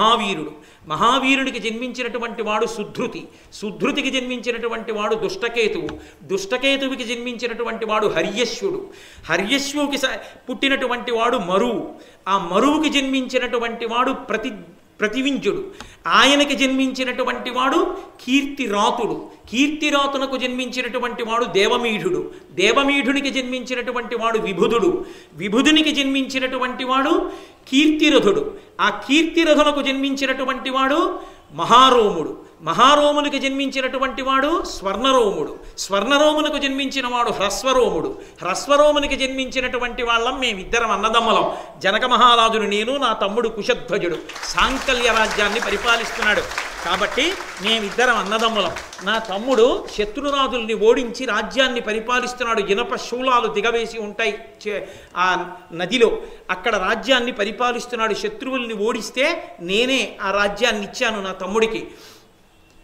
మహావీరుడు. మహావీరునికి జన్మించినటువంటి వాడు సుధృతి. సుధృతికి జన్మించినటువంటి వాడు దుష్టకేతువు. దుష్టకేతువుకి జన్మించినటువంటి వాడు హర్యశ్వుడు. హర్యశ్వుకి స- పుట్టినటువంటి వాడు మరువు ఆ మరువుకి జన్మించినటువంటి వాడు ప్రతి ప్రతివింజుడు. ఆయనకి జన్మించినటువంటి వాడు కీర్తిరాతుడు. కీర్తిరాతునకు జన్మించినటువంటి వాడు దేవమీఢుడు. దేవమీఢునికి జన్మించినటువంటి వాడు విభుధుడు విభుధునికి జన్మించినటువంటి వాడు కీర్తిరథుడు. ఆ కీర్తిరథునకు జన్మించినటువంటి వాడు మహారోముడు. మహారోమునికి జన్మించినటువంటి వాడు స్వర్ణరోముడు. స్వర్ణరోమునకు జన్మించిన వాడు హ్రస్వరోముడు. హ్రస్వరోమునికి జన్మించినటువంటి వాళ్ళం మేమిద్దరం అన్నదమ్మలం. జనక మహారాజును నేను నా తమ్ముడు కుశధ్వజుడు. సాంకల్య రాజ్యాన్ని పరిపాలిస్తున్నాడు. కాబట్టి మేమిద్దరం అన్నదమ్ములం. నా తమ్ముడు శత్రురాజుల్ని ఓడించి రాజ్యాన్ని పరిపాలిస్తున్నాడు. ఇనప శూలాలు దిగవేసి ఉంటాయి చే- ఆ నదిలో. అక్కడ రాజ్యాన్ని పరిపాలిస్తున్నాడు. శత్రువుల్ని ఓడిస్తే నేనే ఆ రాజ్యాన్ని ఇచ్చాను నా తమ్ముడికి.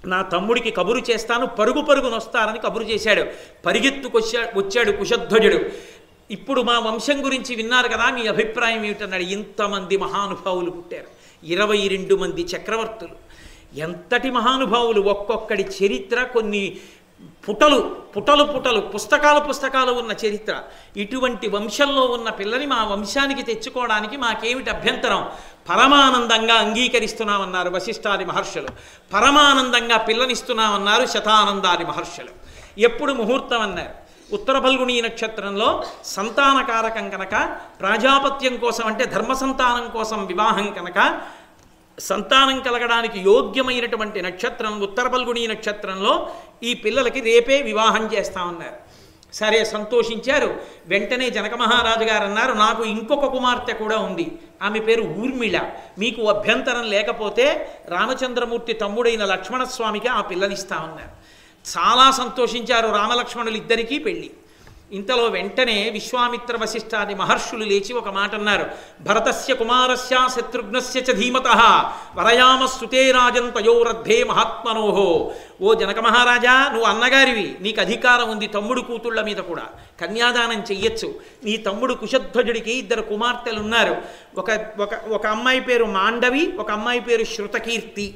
నా తమ్ముడికి కబురు చేస్తాను పరుగు పరుగునొస్తానని కబురు చేశాడు. పరిగెత్తుకొచ్చా వచ్చాడు కుశధ్వజుడు. ఇప్పుడు మా వంశం గురించి విన్నారు కదా మీ అభిప్రాయం ఏమిటన్నాడు. ఇంతమంది మహానుభావులు పుట్టారు. ఇరవై రెండు మంది చక్రవర్తులు. ఎంతటి మహానుభావులు? ఒక్కొక్కడి చరిత్ర కొన్ని పుటలు పుటలు పుటలు పుస్తకాలు పుస్తకాలు ఉన్న చరిత్ర. ఇటువంటి వంశంలో ఉన్న పిల్లని మా వంశానికి తెచ్చుకోవడానికి మాకేమిటి అభ్యంతరం? పరమానందంగా అంగీకరిస్తున్నామన్నారు వశిష్ఠాది మహర్షులు. పరమానందంగా పిల్లనిస్తున్నామన్నారు శతానందాది మహర్షులు. ఎప్పుడు ముహూర్తం అన్నారు. ఉత్తర ఫల్గుణీ నక్షత్రంలో సంతానకారకం కనుక ప్రాజాపత్యం కోసం అంటే ధర్మ సంతానం కోసం వివాహం కనుక సంతానం కలగడానికి యోగ్యమైనటువంటి నక్షత్రం ఉత్తర ఫల్గుణీ నక్షత్రంలో ఈ పిల్లలకి రేపే వివాహం చేస్తామన్నారు సరే సంతోషించారు. వెంటనే జనక మహారాజు గారు అన్నారు నాకు ఇంకొక కుమార్తె కూడా ఉంది. ఆమె పేరు ఊర్మిళ. మీకు అభ్యంతరం లేకపోతే రామచంద్రమూర్తి తమ్ముడైన లక్ష్మణస్వామికి ఆ పిల్లనిస్తామన్నారు చాలా సంతోషించారు రామలక్ష్మణులు ఇద్దరికీ పెళ్ళి. ఇంతలో వెంటనే విశ్వామిత్ర వశిష్ఠాది మహర్షులు లేచి ఒక మాట అన్నారు. భరతస్య కుమారస్య శత్రుఘ్నస్య చ ధీమత వరయామ సుతే రాజన్ తయోరద్ధే మహాత్మనోహో ఓ జనక మహారాజా నువ్వు అన్నగారివి నీకు అధికారం ఉంది తమ్ముడు కూతుళ్ళ మీద కూడా. కన్యాదానం చెయ్యొచ్చు. నీ తమ్ముడు కుశధ్వజుడికి ఇద్దరు కుమార్తెలు ఉన్నారు ఒక ఒక ఒక అమ్మాయి పేరు మాండవి ఒక అమ్మాయి పేరు శృతకీర్తి.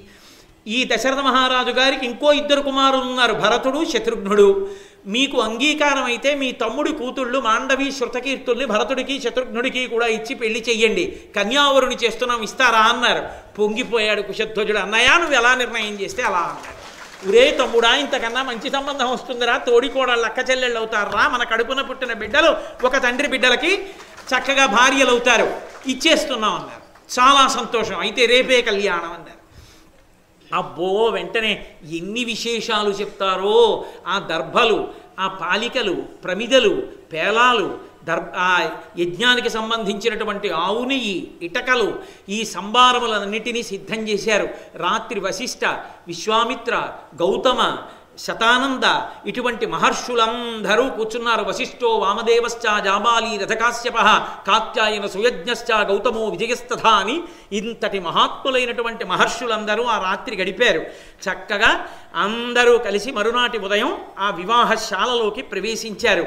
ఈ దశరథ మహారాజు గారికి ఇంకో ఇద్దరు కుమారులు ఉన్నారు భరతుడు శత్రుఘ్నుడు. మీకు అంగీకారం అయితే మీ తమ్ముడి కూతుళ్ళు మాండవి శృతకీర్తుల్ని భరతుడికి శత్రుఘ్నుడికి కూడా ఇచ్చి పెళ్ళి చెయ్యండి. కన్యావరుని చేస్తున్నాం ఇస్తారా అన్నారు. పొంగిపోయాడు కుశధ్వజుడు. అన్నయ్య నువ్వు ఎలా నిర్ణయం చేస్తే అలా అన్నాడు. ఉరే తమ్ముడా ఇంతకన్నా మంచి సంబంధం వస్తుందిరా. తోడికోడళ్ళు అక్క చెల్లెళ్ళు అవుతారా? మన కడుపున పుట్టిన బిడ్డలు ఒక తండ్రి బిడ్డలకి చక్కగా భార్యలు అవుతారు ఇచ్చేస్తున్నాం అన్నారు. చాలా సంతోషం. అయితే రేపే కళ్యాణం అన్నారు. అబ్బో వెంటనే ఎన్ని విశేషాలు చెప్తారో ఆ దర్భలు ఆ పాలికలు ప్రమిదలు పేలాలు దర్ ఆ యజ్ఞానికి సంబంధించినటువంటి ఆవు నెయ్యి ఇటకలు ఈ సంభారములన్నిటినీ సిద్ధం చేశారు. రాత్రి వశిష్ఠ విశ్వామిత్ర గౌతమ శతానంద. ఇటువంటి మహర్షులందరూ కూర్చున్నారు. వశిష్ఠో వామదేవశ్చ జాబాలి రథకాశ్యప కాత్యాయన సుయజ్ఞశ్చ గౌతమో విజయస్తథ అని ఇంతటి మహాత్ములైనటువంటి మహర్షులందరూ ఆ రాత్రి గడిపారు. చక్కగా అందరూ కలిసి మరునాటి ఉదయం ఆ వివాహశాలలోకి ప్రవేశించారు.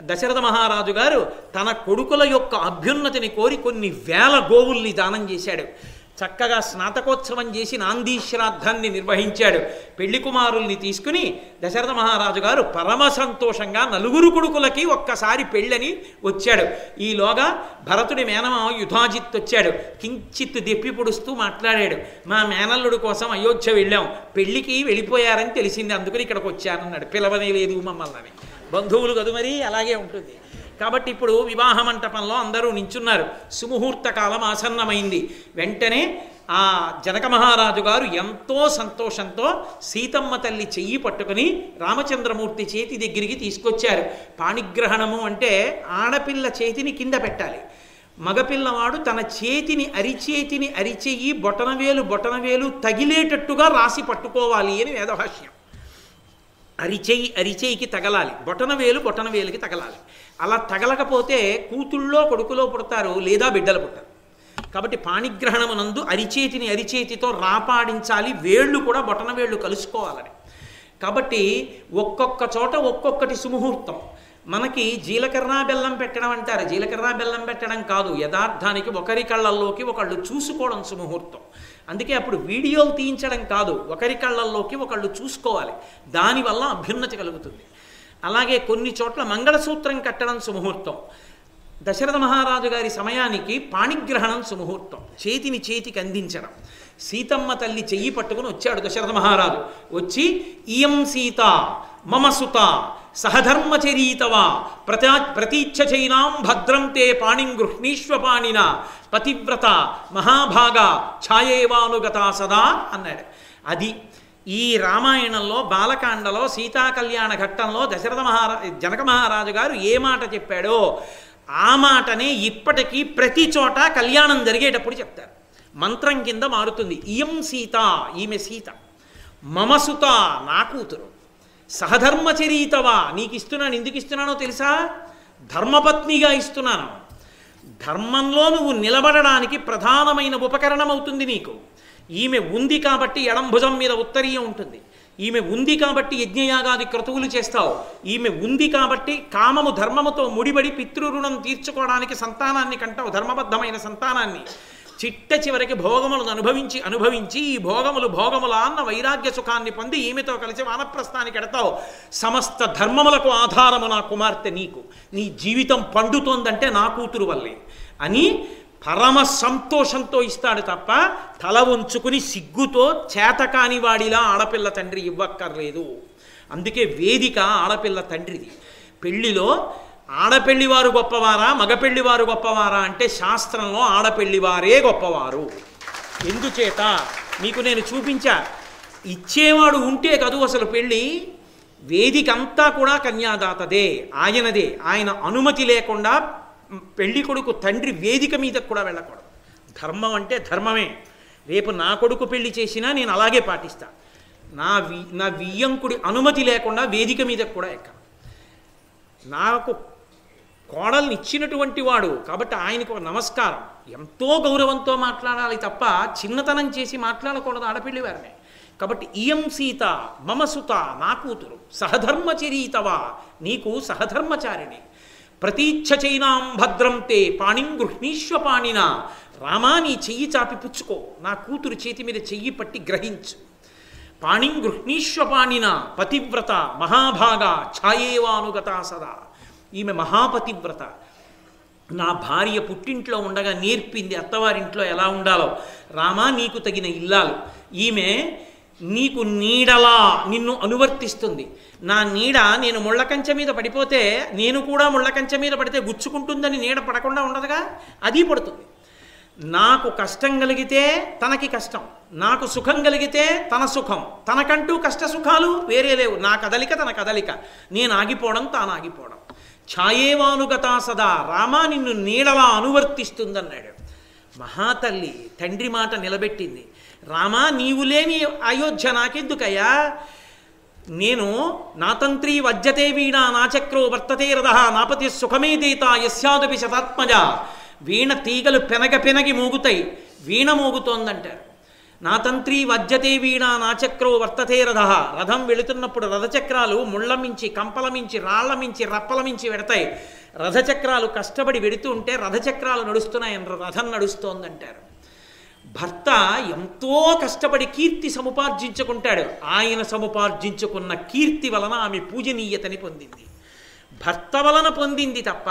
దశరథ మహారాజు గారు తన కొడుకుల యొక్క అభ్యున్నతిని కోరి కొన్ని వేల గోవుల్ని దానం చేశాడు. చక్కగా స్నాతకోత్సవం చేసి నాందీ శ్రాద్ధాన్ని నిర్వహించాడు. పెళ్ళి కుమారుల్ని తీసుకుని దశరథ మహారాజు గారు పరమ సంతోషంగా నలుగురు కొడుకులకి ఒక్కసారి పెళ్ళని వచ్చాడు. ఈలోగా భరతుడి మేనమామ యుధాజిత్ వచ్చాడు. కించిత్ దెప్పి పొడుస్తూ మాట్లాడాడు. మా మేనల్లుడు కోసం అయోధ్య వెళ్ళాం. పెళ్ళికి వెళ్ళిపోయారని తెలిసింది. అందుకని ఇక్కడికి వచ్చానన్నాడు. పిలవనే లేదు మమ్మల్ని బంధువులు కదు మరి? అలాగే ఉంటుంది. కాబట్టి ఇప్పుడు వివాహ మంటపంలో అందరూ నించున్నారు. సుముహూర్త కాలం ఆసన్నమైంది. వెంటనే ఆ జనక మహారాజు గారు ఎంతో సంతోషంతో సీతమ్మ తల్లి చెయ్యి పట్టుకుని రామచంద్రమూర్తి చేతి దగ్గరికి తీసుకొచ్చారు. పాణిగ్రహణము అంటే ఆడపిల్ల చేతిని కింద పెట్టాలి. మగపిల్లవాడు తన చేతిని అరిచేతిని అరిచెయ్యి బొటనవేలు బొటనవేలు తగిలేటట్టుగా రాసి పట్టుకోవాలి అని వేదభాష్యం. అరిచేయి అరిచేయికి తగలాలి. బొటనవేలు బొటనవేలుకి తగలాలి. అలా తగలకపోతే కూతుళ్ళో కొడుకులో పుడతారు లేదా బిడ్డలు పుట్టారు. కాబట్టి పాణిగ్రహణమునందు అరిచేతిని అరిచేతితో రాపాడించాలి వేళ్ళు కూడా బొటన వేళ్ళు కలుసుకోవాలని. కాబట్టి ఒక్కొక్క చోట ఒక్కొక్కటి సుముహూర్తం. మనకి జీలకర్ర బెల్లం పెట్టడం అంటారు. జీలకర్ర బెల్లం పెట్టడం కాదు యథార్థానికి ఒకరి కళ్ళల్లోకి ఒకళ్ళు చూసుకోవడం సుముహూర్తం. అందుకే అప్పుడు వీడియోలు తీయించడం కాదు ఒకరి కళ్ళల్లోకి ఒకళ్ళు చూసుకోవాలి. దానివల్ల అభ్యున్నతి కలుగుతుంది. అలాగే కొన్ని చోట్ల మంగళసూత్రం కట్టడం సుముహూర్తం. దశరథ మహారాజు గారి సమయానికి పాణిగ్రహణం సుముహూర్తం. చేతిని చేతికి అందించడం. సీతమ్మ తల్లి చెయ్యి పట్టుకుని వచ్చాడు దశరథ మహారాజు. వచ్చి ఇయం సీత మమ సుత సహధర్మచరీతవా ప్రతా ప్రతీచ్ఛ చైనాం భద్రం తే పాణిం గృహ్ణీష్వ పాణిన పతివ్రత మహాభాగ ఛాయేవానుగత సదా అన్నాడు. అది ఈ రామాయణంలో బాలకాండలో సీతా కళ్యాణ ఘట్టంలో దశరథ మహారా జనక మహారాజు గారు ఏ మాట చెప్పాడో ఆ మాటనే ఇప్పటికీ ప్రతి చోట కళ్యాణం జరిగేటప్పుడు చెప్తారు. మంత్రం కింద మారుతుంది. ఇయం సీత ఈమె సీత. మమ సుత నా కూతురు. సహధర్మచరీతవా నీకు ఇస్తున్నాను ఎందుకు ఇస్తున్నానో తెలుసా? ధర్మపత్నిగా ఇస్తున్నాను. ధర్మంలో నువ్వు నిలబడడానికి ప్రధానమైన ఉపకరణం అవుతుంది నీకు. ఈమె ఉంది కాబట్టి ఎడం భుజం మీద ఉత్తరీయం ఉంటుంది. ఈమె ఉంది కాబట్టి యజ్ఞయాగాది క్రతువులు చేస్తావు. ఈమె ఉంది కాబట్టి కామము ధర్మముతో ముడిబడి పితృరుణం తీర్చుకోవడానికి సంతానాన్ని కంటావు ధర్మబద్ధమైన సంతానాన్ని. చిట్ట చివరికి భోగములను అనుభవించి అనుభవించి ఈ భోగములు భోగముల అన్న వైరాగ్య సుఖాన్ని పొంది ఈమెతో కలిసి వానప్రస్థానికి ఎడతావు. సమస్త ధర్మములకు ఆధారము నా కుమార్తె నీకు. నీ జీవితం పండుతోందంటే నా కూతురు వల్లే. అని పరమ సంతోషంతో ఇస్తాడు తప్ప తల ఉంచుకుని సిగ్గుతో చేతకాని వాడిలా ఆడపిల్ల తండ్రి ఇవ్వక్కర్లేదు. అందుకే వేదిక ఆడపిల్ల తండ్రిది. పెళ్ళిలో ఆడపెళ్ళివారు గొప్పవారా మగపెళ్ళివారు గొప్పవారా అంటే శాస్త్రంలో ఆడపెళ్ళివారే గొప్పవారు. ఎందుచేత? మీకు నేను చూపించా. ఇచ్చేవాడు ఉంటే కదూ అసలు పెళ్ళి. వేదిక అంతా కూడా కన్యాదాతదే ఆయనదే. ఆయన అనుమతి లేకుండా పెళ్ళి కొడుకు తండ్రి వేదిక మీద కూడా వెళ్ళకూడదు. ధర్మం అంటే ధర్మమే. రేపు నా కొడుకు పెళ్ళి చేసినా నేను అలాగే పాటిస్తా. నా వి నా వియ్యంకుడి అనుమతి లేకుండా వేదిక మీద కూడా ఎక్క నాకు కోడల్ని ఇచ్చినటువంటి వాడు కాబట్టి ఆయనకు ఒక నమస్కారం. ఎంతో గౌరవంతో మాట్లాడాలి తప్ప చిన్నతనం చేసి మాట్లాడకూడదు ఆడపిల్లి వారిని. కాబట్టి ఇయం సీత మమ సుత నా కూతురు సహధర్మచరీతవా నీకు సహధర్మచారిణి. ప్రతీచ్ఛ చైనాం భద్రం తే పాణిం గృహ్ణీష్వ పాణిన. రామా నీ చెయ్యి చాపి పుచ్చుకో. నా కూతురు చేతి మీద చెయ్యి పట్టి గ్రహించు. పాణిం గృహ్ణీష్వ పాణిన. పతివ్రత మహాభాగ ఛాయేవానుగత సదా. ఈమె మహాపతివ్రత. నా భార్య పుట్టింట్లో ఉండగా నేర్పింది అత్తవారింట్లో ఎలా ఉండాలో. రామా నీకు తగిన ఇల్లాలు. ఈమె నీకు నీడలా నిన్ను అనువర్తిస్తుంది. నా నీడ నేను ముళ్ళకంచె మీద పడిపోతే నేను కూడా ముళ్ళకంచె మీద పడితే గుచ్చుకుంటుందని నీడ పడకుండా ఉండదుగా? అది పడుతుంది. నాకు కష్టం కలిగితే తనకి కష్టం. నాకు సుఖం కలిగితే తన సుఖం. తనకంటూ కష్ట సుఖాలు వేరే లేవు. నా కదలిక తన కదలిక. నేను ఆగిపోవడం తాను ఆగిపోవడం. ఛాయేవానుగతా సదా. రామ నిన్ను నీడలా అనువర్తిస్తుందన్నాడు. మహాతల్లి తండ్రి మాట నిలబెట్టింది. రామా నీవు లేని అయోధ్య నాకెందుకయ్యా? నేను నాతంత్రీ వజ్జతే వీణ నాచక్రో వర్తతే రథ నాపతి సుఖమే దేత యస్యాదపి శతాత్మజ. వీణ తీగలు పెనగ పెనగి మోగుతాయి. వీణ మోగుతోందంటారు. నాతంత్రీ వజ్జతే వీణ నాచక్రో వర్తతే రథ. రథం వెళుతున్నప్పుడు రథచక్రాలు ముళ్ళ మించి కంపల రప్పలమించి మించి వెడతాయి. రథచక్రాలు కష్టపడి వెడుతూ ఉంటే రథచక్రాలు నడుస్తున్నాయని రథం నడుస్తోందంటారు. భర్త ఎంతో కష్టపడి కీర్తి సముపార్జించుకుంటాడు. ఆయన సముపార్జించుకున్న కీర్తి వలన ఆమె పూజనీయతని పొందింది. భర్త వలన పొందింది తప్ప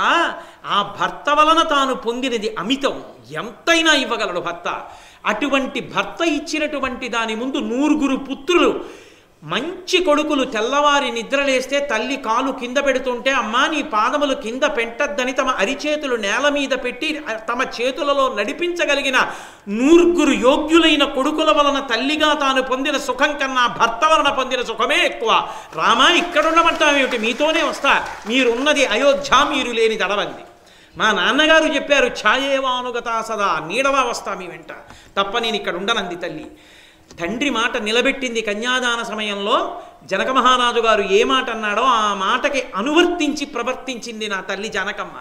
ఆ భర్త వలన తాను పొందినది అమితం. ఎంతైనా ఇవ్వగలడు భర్త. అటువంటి భర్త ఇచ్చినటువంటి దాని ముందు నూరుగురు పుత్రులు మంచి కొడుకులు తెల్లవారి నిద్రలేస్తే తల్లి కాలు కింద పెడుతుంటే అమ్మా నీ పాదములు కింద పెట్టద్దని తమ అరిచేతులు నేల మీద పెట్టి తమ చేతులలో నడిపించగలిగిన నూర్గురు యోగ్యులైన కొడుకుల వలన తల్లిగా తాను పొందిన సుఖం కన్నా భర్త వలన పొందిన సుఖమే ఎక్కువ. రామా ఇక్కడుండమంటామేమిటి మీతోనే వస్తా. మీరున్నది అయోధ్య మీరు లేని దడవంది మా నాన్నగారు చెప్పారు ఛాయేవానుగత సదా నీడవా వస్తా మీ వెంట. తప్ప నేను ఇక్కడ ఉండనంది తల్లి. తండ్రి మాట నిలబెట్టింది కన్యాదాన సమయంలో జనక మహారాజు గారు ఏ మాట అన్నాడో ఆ మాటకి అనువర్తించి ప్రవర్తించింది నా తల్లి జనకమ్మ.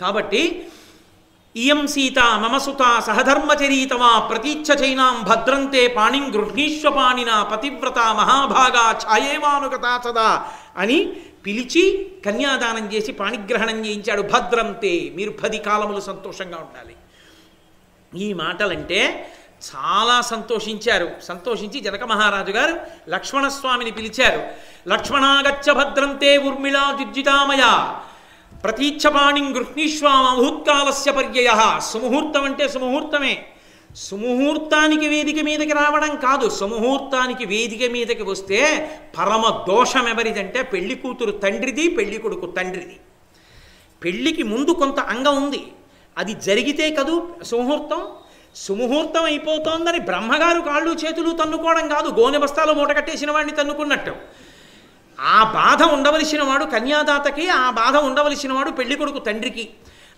కాబట్టి ఇయం సీత మమ సుత సహధర్మచరీతమా ప్రతీచ్ఛ చైనాం భద్రంతే పాణిం గృహ్ణీష్వ పాణిన పతివ్రత మహాభాగా ఛాయేవానుగత సదా అని పిలిచి కన్యాదానం చేసి పాణిగ్రహణం చేయించాడు. భద్రంతే మీరు పది కాలములు సంతోషంగా ఉండాలి. ఈ మాటలంటే చాలా సంతోషించారు. సంతోషించి జనక మహారాజు గారు లక్ష్మణస్వామిని పిలిచారు. లక్ష్మణాగచ్చ భద్రంతే ఊర్మిళా దుర్జితామయ ప్రతీచ్ఛపాణిం గృహ్ణీష్వామహూత్కాలస్య పర్యయ. సుముహూర్తం అంటే సుముహూర్తమే. సుముహూర్తానికి వేదిక మీదకి రావడం కాదు. సుముహూర్తానికి వేదిక మీదకి వస్తే పరమ దోషం ఎవరిదంటే పెళ్ళి కూతురు తండ్రిది పెళ్ళి కొడుకు తండ్రిది. పెళ్ళికి ముందు కొంత అంగం ఉంది. అది జరిగితే కదూ సుముహూర్తం సుముహూర్తం అయిపోతోందని బ్రహ్మగారు కాళ్ళు చేతులు తన్నుకోవడం కాదు గోనె బస్తాలు మూట కట్టేసిన వాడిని తన్నుకున్నట్టు. ఆ బాధ ఉండవలసిన వాడు కన్యాదాతకి ఆ బాధ ఉండవలసిన వాడు పెళ్ళి కొడుకు తండ్రికి.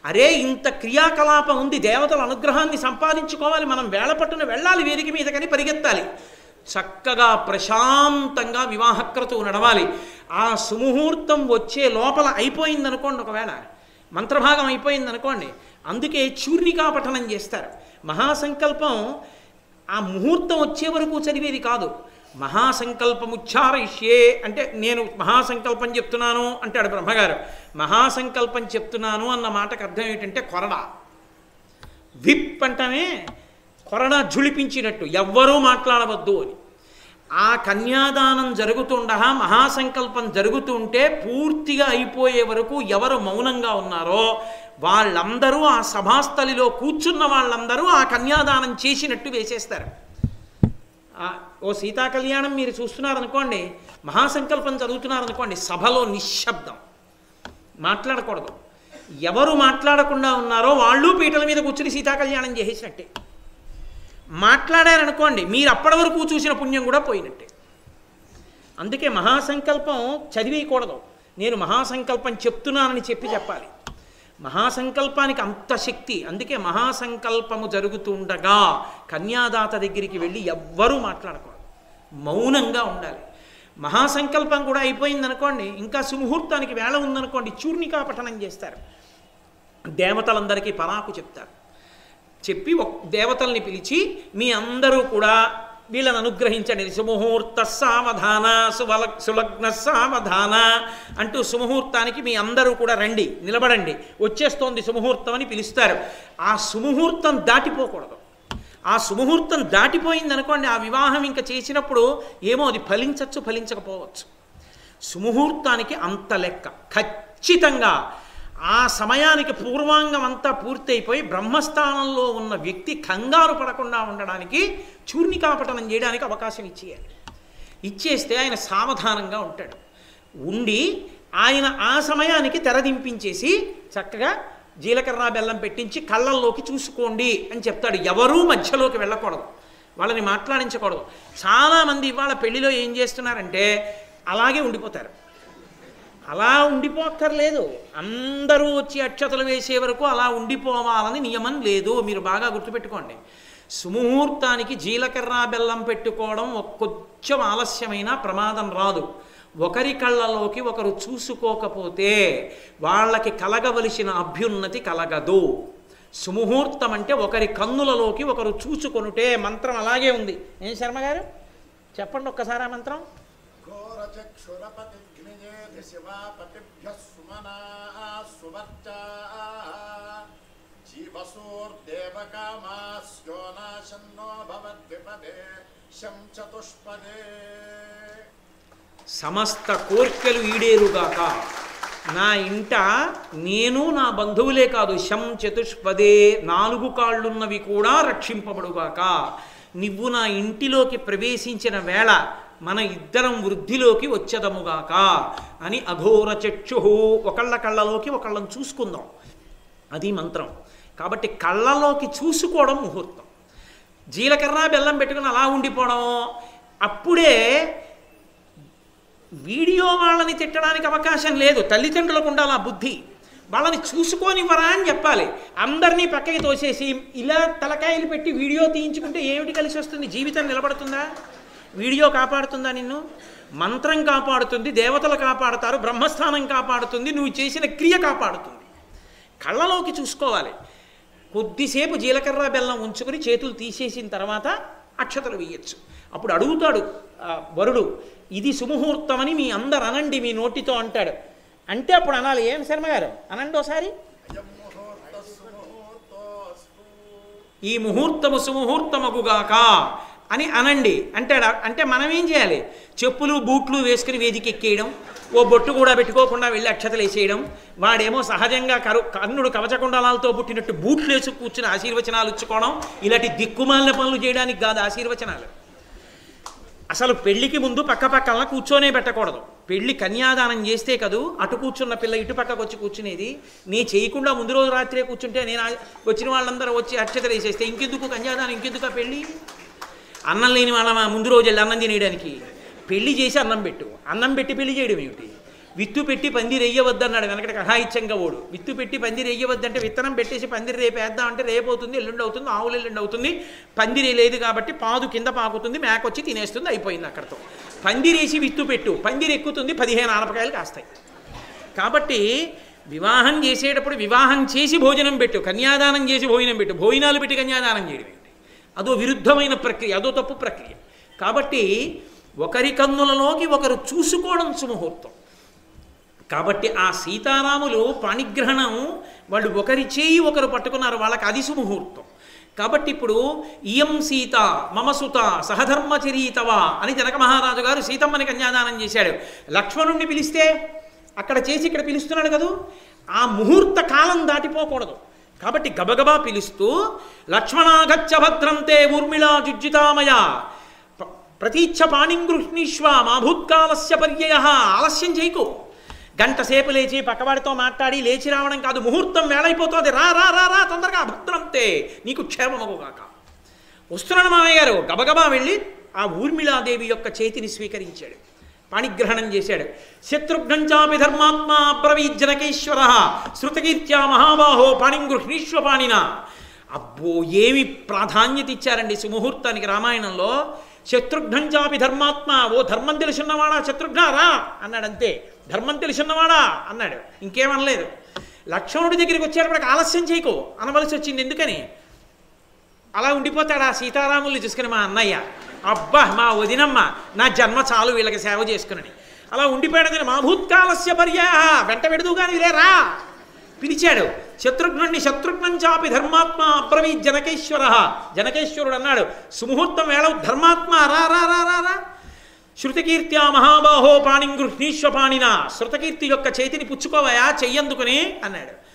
అరే ఇంత క్రియాకలాపం ఉంది దేవతల అనుగ్రహాన్ని సంపాదించుకోవాలి మనం వేళపట్టున వెళ్ళాలి వేదిక మీద కానీ పరిగెత్తాలి. చక్కగా ప్రశాంతంగా వివాహక్రతువు నడవాలి. ఆ సుముహూర్తం వచ్చే లోపల అయిపోయిందనుకోండి ఒకవేళ మంత్రభాగం అయిపోయిందనుకోండి అందుకే చూర్ణికా పఠనం చేస్తారు. మహాసంకల్పం ఆ ముహూర్తం వచ్చే వరకు చదివేది కాదు. మహాసంకల్పముచ్చారయిష్యే అంటే నేను మహాసంకల్పం చెప్తున్నాను అంటాడు బ్రహ్మగారు. మహాసంకల్పం చెప్తున్నాను అన్న మాటకు అర్థం ఏంటంటే కొరడ. విప్ అంటమే కొరడ జుళిపించినట్టు ఎవ్వరూ మాట్లాడవద్దు అని. ఆ కన్యాదానం జరుగుతుండగా మహాసంకల్పం జరుగుతుంటే పూర్తిగా అయిపోయే వరకు ఎవరు మౌనంగా ఉన్నారో వాళ్ళందరూ ఆ సభాస్థలిలో కూర్చున్న వాళ్ళందరూ ఆ కన్యాదానం చేసినట్టు వేసేస్తారు. ఓ సీతా కళ్యాణం మీరు చూస్తున్నారనుకోండి మహాసంకల్పం చదువుతున్నారనుకోండి సభలో నిశ్శబ్దం. మాట్లాడకూడదు. ఎవరు మాట్లాడకుండా ఉన్నారో వాళ్ళు పీటల మీద కూర్చుని సీతా కళ్యాణం చేసేసినట్టే. మాట్లాడారనుకోండి మీరు అప్పటి వరకు చూసిన పుణ్యం కూడా పోయినట్టే. అందుకే మహాసంకల్పం చదివేయకూడదు. నేను మహాసంకల్పం చెప్తున్నానని చెప్పి చెప్పాలి. మహాసంకల్పానికి అంత శక్తి. అందుకే మహాసంకల్పము జరుగుతుండగా కన్యాదాత దగ్గరికి వెళ్ళి ఎవ్వరూ మాట్లాడకూడదు. మౌనంగా ఉండాలి. మహాసంకల్పం కూడా అయిపోయిందనుకోండి ఇంకా సుముహూర్తానికి వేళ ఉందనుకోండి చూర్ణికా పఠనం చేస్తారు. దేవతలందరికీ పరాకు చెప్తారు. చెప్పి ఒక దేవతల్ని పిలిచి మీ అందరూ కూడా వీళ్ళని అనుగ్రహించండి. సుముహూర్త సామధాన సువల సులగ్న సామధాన అంటూ సుముహూర్తానికి మీ అందరూ కూడా రండి నిలబడండి. వచ్చేస్తోంది సుముహూర్తం అని పిలుస్తారు. ఆ సుముహూర్తం దాటిపోకూడదు. ఆ సుముహూర్తం దాటిపోయింది అనుకోండి ఆ వివాహం ఇంకా చేసినప్పుడు ఏమో అది ఫలించవచ్చు ఫలించకపోవచ్చు. సుముహూర్తానికి అంత లెక్క. ఖచ్చితంగా ఆ సమయానికి పూర్వాంగం అంతా పూర్తయిపోయి బ్రహ్మస్థానంలో ఉన్న వ్యక్తి కంగారు పడకుండా ఉండడానికి చూర్ణికాపటనం చేయడానికి అవకాశం ఇచ్చేయాలి. ఇచ్చేస్తే ఆయన సావధానంగా ఉంటాడు. ఉండి ఆయన ఆ సమయానికి తెరదింపించేసి చక్కగా జీలకర్ర బెల్లం పెట్టించి కళ్ళల్లోకి చూసుకోండి అని చెప్తాడు. ఎవరూ మధ్యలోకి వెళ్ళకూడదు. వాళ్ళని మాట్లాడించకూడదు. చాలామంది ఇవాళ పెళ్ళిలో ఏం చేస్తున్నారంటే అలాగే ఉండిపోతారు. అలా ఉండిపోక్కర్లేదు. అందరూ వచ్చి అక్షతలు వేసే వరకు అలా ఉండిపోవాలని నియమం లేదు. మీరు బాగా గుర్తుపెట్టుకోండి. సుముహూర్తానికి జీలకర్ర బెల్లం పెట్టుకోవడం కొంచెం ఆలస్యమైన ప్రమాదం రాదు. ఒకరి కళ్ళలోకి ఒకరు చూసుకోకపోతే వాళ్ళకి కలగవలసిన అభ్యున్నతి కలగదు. సుముహూర్తం అంటే ఒకరి కన్నులలోకి ఒకరు చూసుకొనుటే మంత్రం అలాగే ఉంది. ఏం శర్మ గారు? చెప్పండి ఒక్కసారి ఆ మంత్రం. शिवापतिभ्यः सुमना सुवर्चा जीवसोर्देवकामास्यो नाशन्नो भवद्विपदे शं चतुष्पदे సమస్త కోర్కెలు ఈడేరుగాక నా ఇంట నేను నా బంధువులే కాదు శం చతుష్పదే నాలుగు కాళ్ళున్నవి కూడా రక్షింపబడుగాక నువ్వు నా ఇంటిలోకి ప్రవేశించిన వేళ మన ఇద్దరం వృద్ధిలోకి వచ్చదముగాక అని అఘోర చక్షు ఒకళ్ళ కళ్ళలోకి ఒకళ్ళని చూసుకుందాం. అది మంత్రం. కాబట్టి కళ్ళలోకి చూసుకోవడం ముహూర్తం. జీలకర్ర బెల్లం పెట్టుకుని అలా ఉండిపోవడం అప్పుడే వీడియో వాళ్ళని తిట్టడానికి అవకాశం లేదు. తల్లిదండ్రులకు ఉండాలి ఆ బుద్ధి. వాళ్ళని చూసుకోనివ్వరా అని చెప్పాలి. అందరినీ పక్కకి తోసేసి ఇలా తలకాయలు పెట్టి వీడియో తీయించుకుంటే ఏమిటి కలిసి వస్తుంది? జీవితం నిలబడుతుందా? వీడియో కాపాడుతుందా నిన్ను? మంత్రం కాపాడుతుంది దేవతలు కాపాడుతారు బ్రహ్మస్థానం కాపాడుతుంది నువ్వు చేసిన క్రియ కాపాడుతుంది. కళ్ళలోకి చూసుకోవాలి. కొద్దిసేపు జీలకర్ర బెల్లం ఉంచుకుని చేతులు తీసేసిన తర్వాత అక్షతలు వేయచ్చు. అప్పుడు అడుగుతాడు వరుడు ఇది సుముహూర్తమని మీ అందరు అనండి మీ నోటితో అంటాడు. అంటే అప్పుడు అనాలి ఏం శర్మ గారు? అనండి ఒకసారి ఈ ముహూర్తము సుముహూర్తమగుగాక. అని అనండి. అంటాడు అంటే మనం ఏం చేయాలి? చెప్పులు బూట్లు వేసుకుని వేదిక ఎక్కేయడం ఓ బొట్టు కూడా పెట్టుకోకుండా వెళ్ళి అక్షతలు వేసేయడం వాడేమో సహజంగా కరు కర్ణుడు కవచకుండలాలతో పుట్టినట్టు బూట్లు వేసి కూర్చుని ఆశీర్వచనాలు ఇచ్చుకోవడం ఇలాంటి దిక్కుమాలిన పనులు చేయడానికి కాదు ఆశీర్వచనాలు. అసలు పెళ్ళికి ముందు పక్క పక్కన కూర్చొనే పెట్టకూడదు. పెళ్ళి కన్యాదానం చేస్తే కదూ అటు కూర్చున్న పిల్ల ఇటు పక్కకు వచ్చి కూర్చునేది నీ చేయకుండా ముందు రోజు రాత్రే కూర్చుంటే నేను వచ్చిన వాళ్ళందరూ వచ్చి అక్షతలు వేసేస్తే ఇంకెందుకు కన్యాదానం ఇంకెందుకు ఆ పెళ్ళి? అన్నం లేని వాళ్ళ ముందు రోజు వెళ్ళి అన్నం తినేయడానికి. పెళ్ళి చేసి అన్నం పెట్టు. అన్నం పెట్టి పెళ్ళి చేయడం ఏమిటి? విత్తు పెట్టి పందిరి వేయవద్దన్నాడు వెనకటి కథాయిత్యంగా ఓడు. విత్తు పెట్టి పందిరి వేయవద్దంటే విత్తనం పెట్టేసి పందిరి రేపు వేద్దాం అంటే రేపు అవుతుంది ఎల్లుండి అవుతుంది ఆవులు ఎల్లుండి అవుతుంది. పందిరి లేదు కాబట్టి పాదు కింద పాకుతుంది మేకొచ్చి తినేస్తుంది అయిపోయింది అక్కడతో. పందిరేసి విత్తు పెట్టు. పందిరి ఎక్కుతుంది పదిహేను ఆనపకాయలు కాస్తాయి. కాబట్టి వివాహం చేసేటప్పుడు వివాహం చేసి భోజనం పెట్టు. కన్యాదానం చేసి భోజనం పెట్టు. భోజనాలు పెట్టి కన్యాదానం చేయడం అదో విరుద్ధమైన ప్రక్రియ అదో తప్పు ప్రక్రియ. కాబట్టి ఒకరి కన్నులలోకి ఒకరు చూసుకోవడం సుముహూర్తం. కాబట్టి ఆ సీతారాములు పాణిగ్రహణం వాళ్ళు ఒకరి చేయి ఒకరు పట్టుకున్నారు వాళ్ళకి అది సుముహూర్తం. కాబట్టి ఇప్పుడు ఇయం సీత మమసుత సహధర్మచరీతవా అని జనక మహారాజు గారు సీతమ్మని కన్యాదానం చేశాడు. లక్ష్మణుణ్ణి పిలిస్తే అక్కడ చేసి ఇక్కడ పిలుస్తున్నాడు కదూ? ఆ ముహూర్త కాలం దాటిపోకూడదు. కాబట్టి గబగబా పిలుస్తూ లక్ష్మణాగచ్చ భద్రంతే ఊర్మిళా జుజ్జితామయ. ప్రతీచ్ఛ పాణింగృష్ణీష్వ మా భూత్కాలస్య పర్యయ. ఆలస్యం చేయకు. గంట సేపు లేచి పక్కవాడితో మాట్లాడి లేచి రావడం కాదు ముహూర్తం వేళైపోతుంది. రా రా రా రా తొందరగా భద్రంతే. నీకు క్షేమమగుగాక. వస్తున్నాడు మామయ్య గారు. గబగబా వెళ్ళి ఆ ఊర్మిళాదేవి యొక్క చేతిని స్వీకరించాడు. పాణిగ్రహణం చేశాడు. శత్రుఘ్నంచాపి ధర్మాత్మ అబ్రవీత్ జనకేశ్వర. శృతకీర్త్యా మహాబాహో పాణిం గృహ్ణీష్వ పాణిన. అబ్బో ఏమి ప్రాధాన్యత ఇచ్చారండి సుముహూర్తానికి రామాయణంలో? శత్రుఘ్నం చాపి ధర్మాత్మ ఓ ధర్మం తెలుసున్నవాడా శత్రుఘ్న రా అన్నాడు అంతే ధర్మం తెలుసున్నవాడా అన్నాడు. ఇంకేమనలేదు. లక్ష్మణుడి దగ్గరికి వచ్చేటప్పటికి ఆలస్యం చేయకు అనవలసి వచ్చింది. ఎందుకని? అలా ఉండిపోతాడా సీతారాముల్ని చూసుకుని మా అన్నయ్య? అబ్బా మా వదినమ్మ నా జన్మ చాలు వీళ్ళకి సేవ చేసుకునని. అలా ఉండిపోయాడు మా భూత్కాలస్య పర్యా వెంట పెడదు కానీ రా. పిలిచాడు శత్రుఘ్నుణ్ణి శత్రుఘ్నం చాపి ధర్మాత్మ అబ్రవీ జనకేశ్వర. జనకేశ్వరుడు అన్నాడు సుముహూర్తం వేళ ధర్మాత్మ రా రా రా రా రా. శృతకీర్త్యా మహాబాహో పాణిం గృహ్ణీశ్వ పాణిన. శృతకీర్తి యొక్క చేతిని పుచ్చుకోవయా చెయ్యందుకుని అన్నాడు.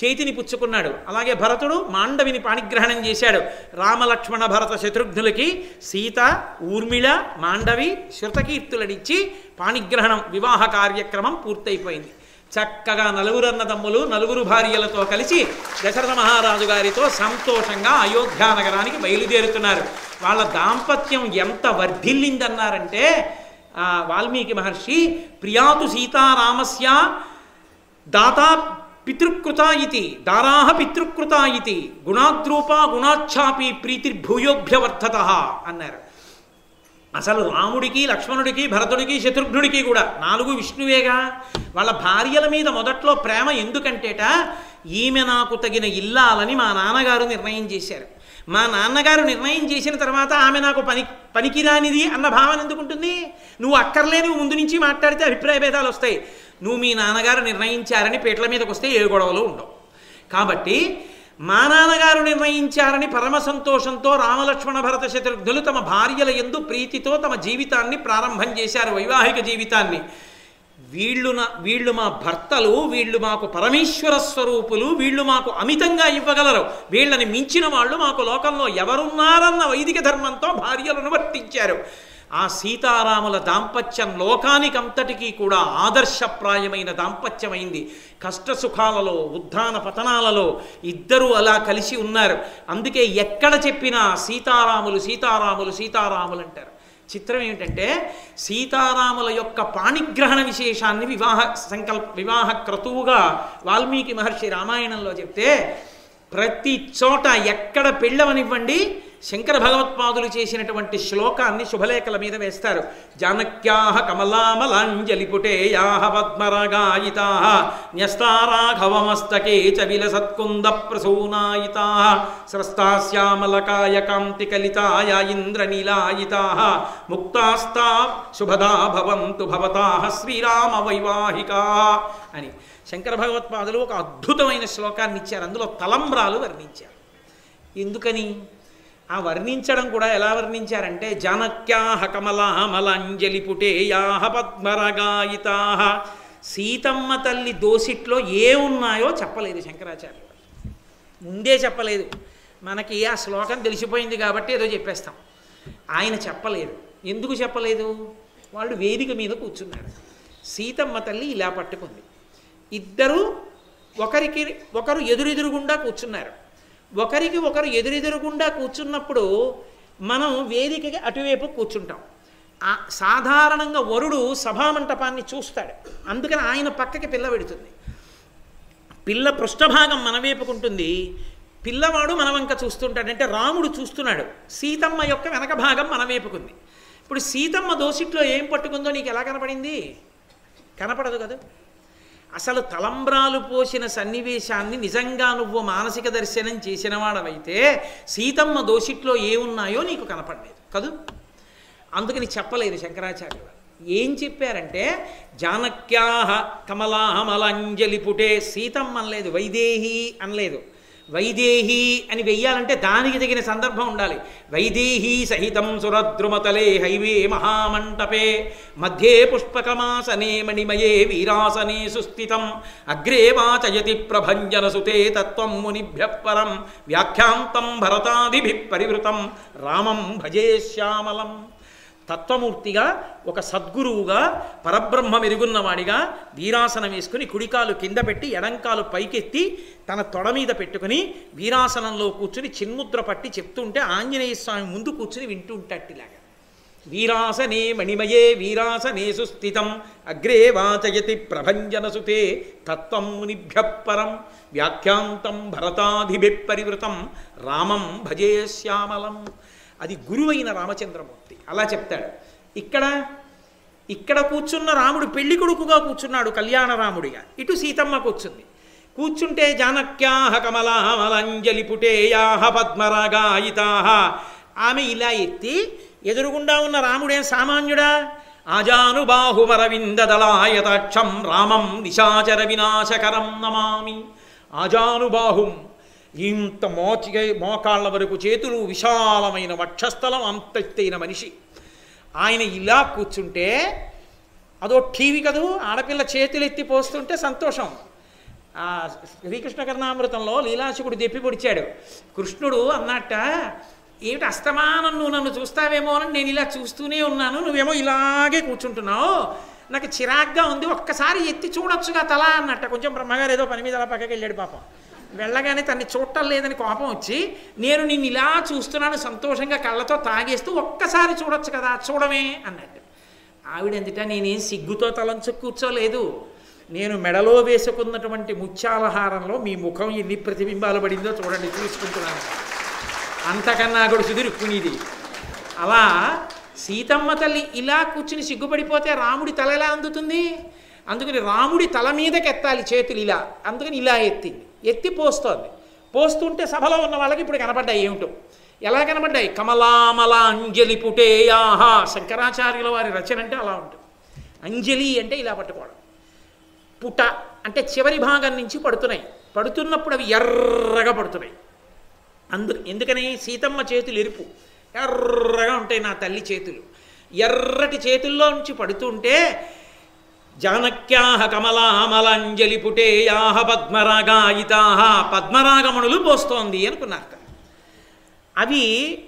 చేతిని పుచ్చుకున్నాడు. అలాగే భరతుడు మాండవిని పాణిగ్రహణం చేశాడు. రామలక్ష్మణ భరత శత్రుఘ్నులకి సీత ఊర్మిళ మాండవి శృతకీర్తులనిచ్చి పాణిగ్రహణం వివాహ కార్యక్రమం పూర్తయిపోయింది. చక్కగా నలుగురు అన్నదమ్ములు నలుగురు భార్యలతో కలిసి దశరథ మహారాజు గారితో సంతోషంగా అయోధ్యా నగరానికి బయలుదేరుతున్నారు. వాళ్ళ దాంపత్యం ఎంత వర్ధిల్లిందన్నారంటే వాల్మీకి మహర్షి ప్రియాతు సీతారామస్య దాతా పితృకృత ఇది దారాహ పితృకృత ఇది గుణాద్రూప గుణాఛాపి ప్రీతిర్భూయోభ్యవర్ధత అన్నారు. అసలు రాముడికి లక్ష్మణుడికి భరతుడికి శత్రుఘ్నుడికి కూడా నాలుగు విష్ణువేగా? వాళ్ళ భార్యల మీద మొదట్లో ప్రేమ ఎందుకంటేట ఈమె నాకు తగిన ఇల్లాలని మా నాన్నగారు నిర్ణయం చేశారు. మా నాన్నగారు నిర్ణయం చేసిన తర్వాత ఆమె నాకు పని పనికిరానిది అన్న భావన ఎందుకుంటుంది? నువ్వు అక్కర్లేని ముందు నుంచి మాట్లాడితే అభిప్రాయ భేదాలు వస్తాయి. నువ్వు మీ నాన్నగారు నిర్ణయించారని పీటల మీదకి వస్తే ఏ గొడవలు ఉండవు. కాబట్టి మా నాన్నగారు నిర్ణయించారని పరమ సంతోషంతో రామలక్ష్మణ భరత శత్రుఘ్నులు తమ భార్యల ఎందు ప్రీతితో తమ జీవితాన్ని ప్రారంభం చేశారు వైవాహిక జీవితాన్ని. వీళ్ళు నా వీళ్ళు మా భర్తలు వీళ్ళు మాకు పరమేశ్వర స్వరూపులు వీళ్ళు మాకు అమితంగా ఇవ్వగలరు. వీళ్ళని మించిన వాళ్ళు మాకు లోకంలో ఎవరున్నారన్న వైదిక ధర్మంతో భార్యలను వర్తించారు. ఆ సీతారాముల దాంపత్యం లోకానికంతటికీ కూడా ఆదర్శప్రాయమైన దాంపత్యమైంది. కష్ట సుఖాలలో ఉద్ధాన పతనాలలో ఇద్దరూ అలా కలిసి ఉన్నారు. అందుకే ఎక్కడ చెప్పినా సీతారాములు సీతారాములు సీతారాములు అంటారు చిత్రం ఏమిటంటే సీతారాముల యొక్క పాణిగ్రహణ విశేషాన్ని వివాహ సంకల్ప వివాహ క్రతువుగా వాల్మీకి మహర్షి రామాయణంలో చెప్తే ప్రతి చోట ఎక్కడ పెళ్ళవనివ్వండి శంకర భగవత్పాదులు చేసినటువంటి శ్లోకాన్ని శుభలేఖల మీద వేస్తారు. జానక్యాహ కమలామలాంజలిపుటేయాహ పద్మరాగాయితా న్యస్తారాఘవమస్తకే చ విలసత్కుంద ప్రసూనాయితా స్రస్తాశ్యామలకాయ కాంతి కలితాయ ఇంద్రనీలాయితా ముక్తాస్తా శుభదా భవంతు భవతా శ్రీరామ వైవాహికా అని శంకర భగవత్పాదులు ఒక అద్భుతమైన శ్లోకాన్ని ఇచ్చారు. అందులో తలంబ్రాలు వర్ణించారు. ఎందుకని? ఆ వర్ణించడం కూడా ఎలా వర్ణించారంటే జానక్యాహ కమలామలాంజలి పుటేయాహ పద్మరగాయితా సీతమ్మ తల్లి దోసిట్లో ఏ ఉన్నాయో చెప్పలేదు శంకరాచార్య ముందే చెప్పలేదు. మనకి ఆ శ్లోకం తెలిసిపోయింది కాబట్టి ఏదో చెప్పేస్తాం. ఆయన చెప్పలేదు. ఎందుకు చెప్పలేదు? వాళ్ళు వేదిక మీద కూర్చున్నారు. సీతమ్మ తల్లి ఇలా పట్టుకుంది. ఇద్దరు ఒకరికి ఒకరు ఎదురెదురుగుండా కూర్చున్నారు. ఒకరికి ఒకరు ఎదురెదురుగుండా కూర్చున్నప్పుడు మనం వేదికకి అటువైపు కూర్చుంటాం. సాధారణంగా వరుడు సభామంటపాన్ని చూస్తాడు. అందుకని ఆయన పక్కకి పిల్ల పెడుతుంది. పిల్ల పృష్ఠభాగం మన వైపుకుంటుంది పిల్లవాడు మన వంక చూస్తుంటాడు. అంటే రాముడు చూస్తున్నాడు. సీతమ్మ యొక్క వెనక భాగం మన వైపుకుంది ఇప్పుడు సీతమ్మ దోసిట్లో ఏం పట్టుకుందో నీకు ఎలా కనపడింది? కనపడదు కదా. అసలు తలంబ్రాలు పోసిన సన్నివేశాన్ని నిజంగా నువ్వు మానసిక దర్శనం చేసిన వాడవైతే సీతమ్మ దోషిట్లో ఏమున్నాయో నీకు కనపడలేదు కదూ? అందుకని చెప్పలేదు శంకరాచార్యులు ఏం చెప్పారంటే జానక్యాహ కమలాహమలంజలిపుటే సీతమ్మ అనలేదు వైదేహి అనలేదు. వైదేహి అని వెయ్యాలంటే దానికి తగిన సందర్భం ఉండాలి. వైదేహీ సహితం సురద్రుమతలే హైవే మహామంటపే. మధ్యే పుష్పకమాసనే మణిమయే వీరాసనే సుస్థితం. అగ్రే వాచయతి ప్రభంజన సుతే తత్వం మునిభ్య పరం. వ్యాఖ్యాంతం భరతాదిభి పరివృతం. రామం భజే శ్యామలం. తత్వమూర్తిగా ఒక సద్గురువుగా పరబ్రహ్మ మెరుగున్నవాడిగా వీరాసనం వేసుకుని కుడికాలు కింద పెట్టి ఎడంకాలు పైకెత్తి తన తొడ మీద పెట్టుకుని వీరాసనంలో కూర్చుని చిన్ముద్ర పట్టి చెప్తుంటే ఆంజనేయ స్వామి ముందు కూర్చుని వింటూ ఉంటాట్టిలాగా వీరాసనే మణిమయే వీరాసనే సుస్థితం అగ్రే వాచయతి ప్రభంజనసుతే తత్వం మునిభ్య పరం వ్యాఖ్యాంతం భరతాధిభి పరివృతం రామం భజే శ్యామలం. అది గురువైన రామచంద్రమూర్తి. అలా చెప్తాడు. ఇక్కడ ఇక్కడ కూర్చున్న రాముడు పెళ్ళి కొడుకుగా కూర్చున్నాడు కళ్యాణ రాముడిగా. ఇటు సీతమ్మ కూర్చుంది. కూర్చుంటే జానక్యాహ కమలాహమలంజలి పుటేయాహ పద్మరాగాయితాహ. ఆమె ఇలా ఎత్తి ఎదురుగుండా ఉన్న రాముడేం సామాన్యుడా? ఆజానుబాహుమరవిందదలాయతాక్షం రామం నిశాచర వినాశకరం నమామి. ఆజానుబాహుం ఇంత మోచి మోకాళ్ళ వరకు చేతులు విశాలమైన వక్షస్థలం అంత ఎత్తైన మనిషి. ఆయన ఇలా కూర్చుంటే అదో టీవీ కదూ ఆడపిల్ల చేతులు ఎత్తి పోస్తుంటే సంతోషం. ఆ శ్రీకృష్ణ కర్ణామృతంలో లీలాశకుడు దెప్పి పొడిచాడు. కృష్ణుడు అన్నట్ట ఏమిటి అస్తమానం నువ్వు నన్ను చూస్తావేమో అని నేను ఇలా చూస్తూనే ఉన్నాను. నువ్వేమో ఇలాగే కూర్చుంటున్నావు. నాకు చిరాగ్గా ఉంది. ఒక్కసారి ఎత్తి చూడొచ్చుగా తల అన్నట్ట. కొంచెం బ్రహ్మగారు ఏదో పని మీద అలా పక్కకి వెళ్ళాడు పాపం. వెళ్ళగానే తన్ని చూడటం లేదని కోపం వచ్చి నేను నిన్ను ఇలా చూస్తున్నాను సంతోషంగా కళ్ళతో తాగేస్తూ ఒక్కసారి చూడొచ్చు కదా చూడమే అన్నట్టు ఆవిడెందుట నేనేం సిగ్గుతో తలంచు కూర్చోలేదు. నేను మెడలో వేసుకున్నటువంటి ముత్యాలహారంలో మీ ముఖం ఎన్ని ప్రతిబింబాలు పడిందో చూడండి చూసుకుంటున్నాను. అంతకన్నా కూడా సుదిరుక్కునిది అలా? సీతమ్మ తల్లి ఇలా కూర్చుని సిగ్గుపడిపోతే రాముడి తల ఎలా అందుతుంది? అందుకని రాముడి తల మీదకి ఎత్తాలి చేతులు ఇలా అందుకని ఇలా ఎత్తింది. ఎత్తి పోస్తోంది. పోస్తుంటే సభలో ఉన్న వాళ్ళకి ఇప్పుడు కనపడ్డాయి ఏమిటో. ఎలా కనపడ్డాయి? కమలామల అంజలి పుటేయాహ శంకరాచార్యుల వారి రచన అంటే అలా ఉంటుంది. అంజలి అంటే ఇలా పట్టుకోవడం. పుట అంటే చివరి భాగం నుంచి పడుతున్నాయి. పడుతున్నప్పుడు అవి ఎర్రగా పడుతున్నాయి. అందు ఎందుకని? సీతమ్మ చేతులు ఎరుపు. ఎర్రగా ఉంటాయి నా తల్లి చేతులు. ఎర్రటి చేతుల్లో నుంచి పడుతుంటే జానక్యాహ కమలామలంజలి పుటేయాహ పద్మరాగాయితాహ. పద్మరాగమణులు పోస్తోంది అనుకున్నారు అవి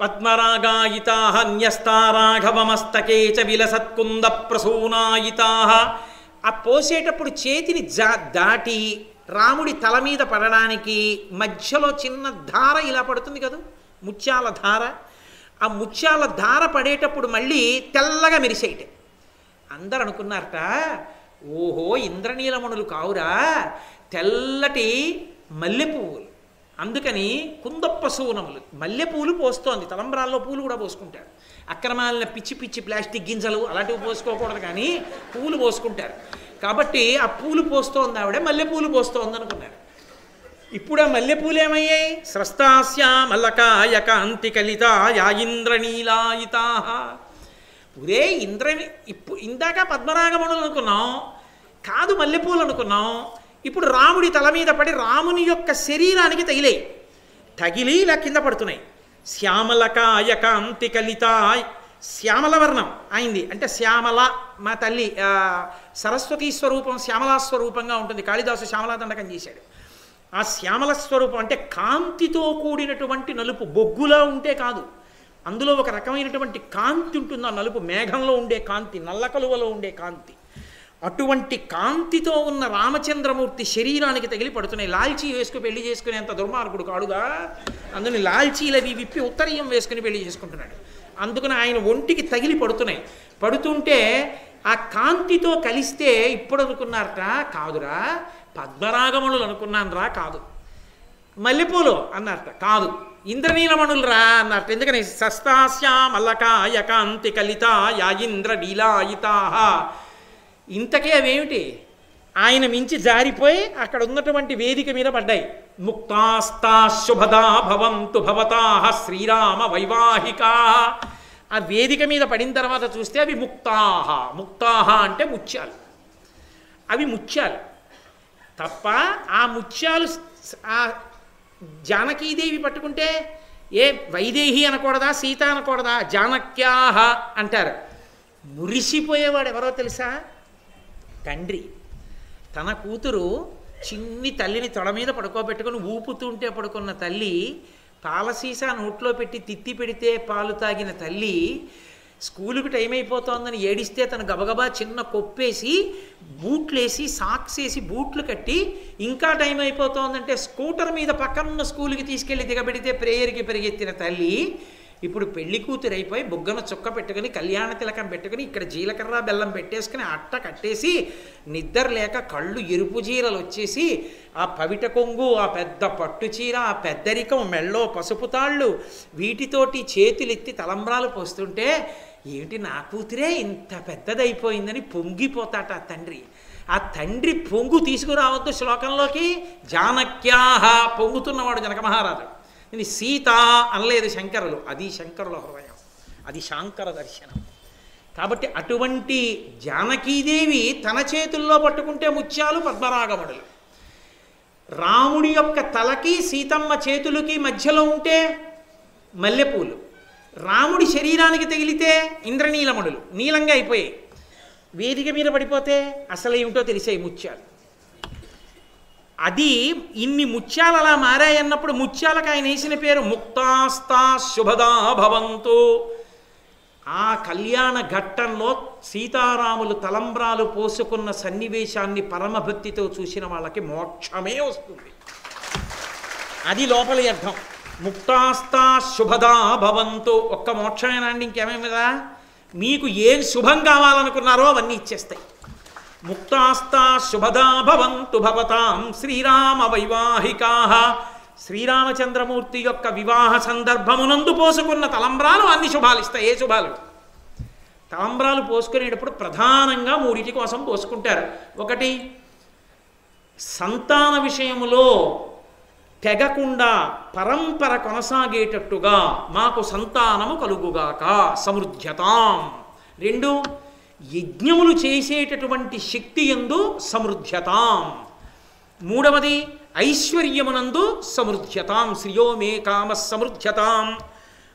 పద్మరాగాయితాహ న్యస్తారాఘవమస్తకే చ విలసత్కుంద ప్రసూనాయితాహ. ఆ పోసేటప్పుడు చేతిని జా దాటి రాముడి తల మీద పడడానికి మధ్యలో చిన్న ధార ఇలా పడుతుంది కదా? ముత్యాల ధార. ఆ ముత్యాల ధార పడేటప్పుడు మళ్ళీ తెల్లగా మెరిసేయటం. అందరు అనుకున్నారట ఓహో ఇంద్రనీలమణులు కావురా. తెల్లటి మల్లె పువ్వులు అందుకని కుందప్ప సూనములు. మల్లెపూలు పోస్తోంది. తలంబ్రాల్లో పూలు కూడా పోసుకుంటారు. అక్రమాలిన పిచ్చి పిచ్చి ప్లాస్టిక్ గింజలు అలాంటివి పోసుకోకూడదు కానీ పూలు పోసుకుంటారు. కాబట్టి ఆ పూలు పోస్తోంది ఆవిడ మల్లెపూలు పోస్తోంది అనుకున్నారు. ఇప్పుడు ఆ మల్లెపూలు ఏమయ్యాయి? స్రస్తాస్యా మల్లకాయ కాంతి కలిత యా ఇంద్రనీలాయితా ఒరే ఇంద్ర ఇప్పు ఇందాక పద్మరాగమణులు అనుకున్నాం కాదు మల్లెపూలు అనుకున్నాం ఇప్పుడు రాముడి తల మీద పడి రాముని యొక్క శరీరానికి తగిలాయి. తగిలి ఇలా కింద పడుతున్నాయి. శ్యామలకాయ కాంతి కలిత శ్యామల వర్ణం అయింది. అంటే శ్యామల మా తల్లి సరస్వతీ స్వరూపం శ్యామలా స్వరూపంగా ఉంటుంది. కాళిదాసు శ్యామలా దండకం చేశాడు. ఆ శ్యామల స్వరూపం అంటే కాంతితో కూడినటువంటి నలుపు బొగ్గులా ఉంటే కాదు. అందులో ఒక రకమైనటువంటి కాంతి ఉంటుంది. ఆ నలుపు మేఘంలో ఉండే కాంతి నల్ల కలువలో ఉండే కాంతి. అటువంటి కాంతితో ఉన్న రామచంద్రమూర్తి శరీరానికి తగిలి పడుతున్నాయి లాల్చీ వేసుకుని పెళ్ళి చేసుకునేంత దుర్మార్గుడు కాడుగా. అందుని లాల్చీలు అవి విప్పి ఉత్తరీయం వేసుకుని పెళ్ళి చేసుకుంటున్నాడు. అందుకని ఆయన ఒంటికి తగిలి పడుతున్నాయి పడుతుంటే ఆ కాంతితో కలిస్తే ఇప్పుడు అనుకున్నారట కాదురా పద్మరాగములు అనుకున్నాను కాదు. మల్లెపూలు అన్నారట కాదు. ఇంద్రనీలమణులు రా ఎందుకని? సస్తాస్యా మల్లకాయ కాంతి కలిత యా ఇంద్ర నీలాయితా ఇంతకే అవేమిటి? ఆయన మించి జారిపోయి అక్కడ ఉన్నటువంటి వేదిక మీద పడ్డాయి. ముక్తాస్తాశుభదా భవంతు భవతా శ్రీరామ వైవాహికా. ఆ వేదిక మీద పడిన తర్వాత చూస్తే అవి ముక్తాహ. ముక్తాహ అంటే ముత్యాలు. అవి ముత్యాలు. తప్ప ఆ ముత్యాలు ఆ జానకీదేవి పట్టుకుంటే ఏ వైదేహి అనకూడదా సీత అనకూడదా జానక్యాహ అంటారు. మురిసిపోయేవాడు ఎవరో తెలుసా? తండ్రి. తన కూతురు చిన్ని తల్లిని తొడ మీద పడుకోబెట్టుకుని ఊపుతుంటే పడుకున్న తల్లి పాల సీసా నోట్లో పెట్టి తిత్తి పెడితే పాలు తాగిన తల్లి స్కూలుకి టైం అయిపోతోందని ఏడిస్తే తను గబగబా చిన్న కొప్పేసి బూట్లేసి సాక్స్ వేసి బూట్లు కట్టి ఇంకా టైం అయిపోతోందంటే స్కూటర్ మీద పక్కనున్న స్కూల్కి తీసుకెళ్ళి దిగబెడితే ప్రేయర్కి పెరిగెత్తిన తల్లి ఇప్పుడు పెళ్ళి కూతురు అయిపోయి బుగ్గన చుక్క పెట్టుకుని కళ్యాణ తిలకం పెట్టుకుని ఇక్కడ జీలకర్ర బెల్లం పెట్టేసుకుని అట్ట కట్టేసి నిద్ర లేక కళ్ళు ఎరుపు చీరలు వచ్చేసి ఆ పవిట కొంగు ఆ పెద్ద పట్టు చీర ఆ పెద్దరికం మెళ్ళో పసుపు తాళ్ళు వీటితోటి చేతులెత్తి తలంబ్రాలు పోస్తుంటే ఏమిటి నా కూతురే ఇంత పెద్దదైపోయిందని పొంగిపోతాట ఆ తండ్రి. ఆ తండ్రి పొంగు తీసుకురావద్దు శ్లోకంలోకి. జానక్యాహ పొంగుతున్నవాడు జనక మహారాజు. ఇది సీత అనలేదు శంకరులు. అది శంకరుల హృదయం. అది శాంకర దర్శనం. కాబట్టి అటువంటి జానకీదేవి తన చేతుల్లో పట్టుకుంటే ముత్యాలు పద్మరాగముడులు. రాముడి యొక్క తలకి సీతమ్మ చేతులకి మధ్యలో ఉంటే మల్లెపూలు. రాముడి శరీరానికి తగిలితే ఇంద్రనీలమణులు నీలంగా అయిపోయాయి. వేదిక మీద పడిపోతే అసలు ఏమిటో తెలిసాయి ముత్యాలు. అది ఇన్ని ముత్యాలు అలా మారాయన్నప్పుడు ముత్యాలకు ఆయన వేసిన పేరు ముక్తాస్తా శుభదా భవంతు. ఆ కళ్యాణ ఘట్టంలో సీతారాములు తలంబ్రాలు పోసుకున్న సన్నివేశాన్ని పరమభక్తితో చూసిన వాళ్ళకి మోక్షమే వస్తుంది. అది లోపలి అర్థం. ముక్తాస్తా శుభదా భవంతు. ఒక్క మోక్షమేనా అండి? ఇంకేమేమిదా మీకు ఏం శుభం కావాలనుకున్నారో అవన్నీ ఇచ్చేస్తాయి. ముక్తాస్తా శుభదా భవంతు భవతాం శ్రీరామ వైవాహికా. శ్రీరామచంద్రమూర్తి యొక్క వివాహ సందర్భమునందు పోసుకున్న తలంబ్రాలు అన్ని శుభాలు ఇస్తాయి. ఏ శుభాలు? తలంబ్రాలు పోసుకునేటప్పుడు ప్రధానంగా మూడిటి కోసం పోసుకుంటారు. ఒకటి సంతాన విషయములో తెగకుండా పరంపర కొనసాగేటట్టుగా మాకు సంతానము కలుగుగాక సమృద్ధ్యతాం. రెండు యజ్ఞములు చేసేటటువంటి శక్తి ఎందు సమృద్ధ్యతాం. మూడవది ఐశ్వర్యమునందు సమృద్ధ్యతాం. శ్రియో మే కామ సమృద్ధ్యతాం.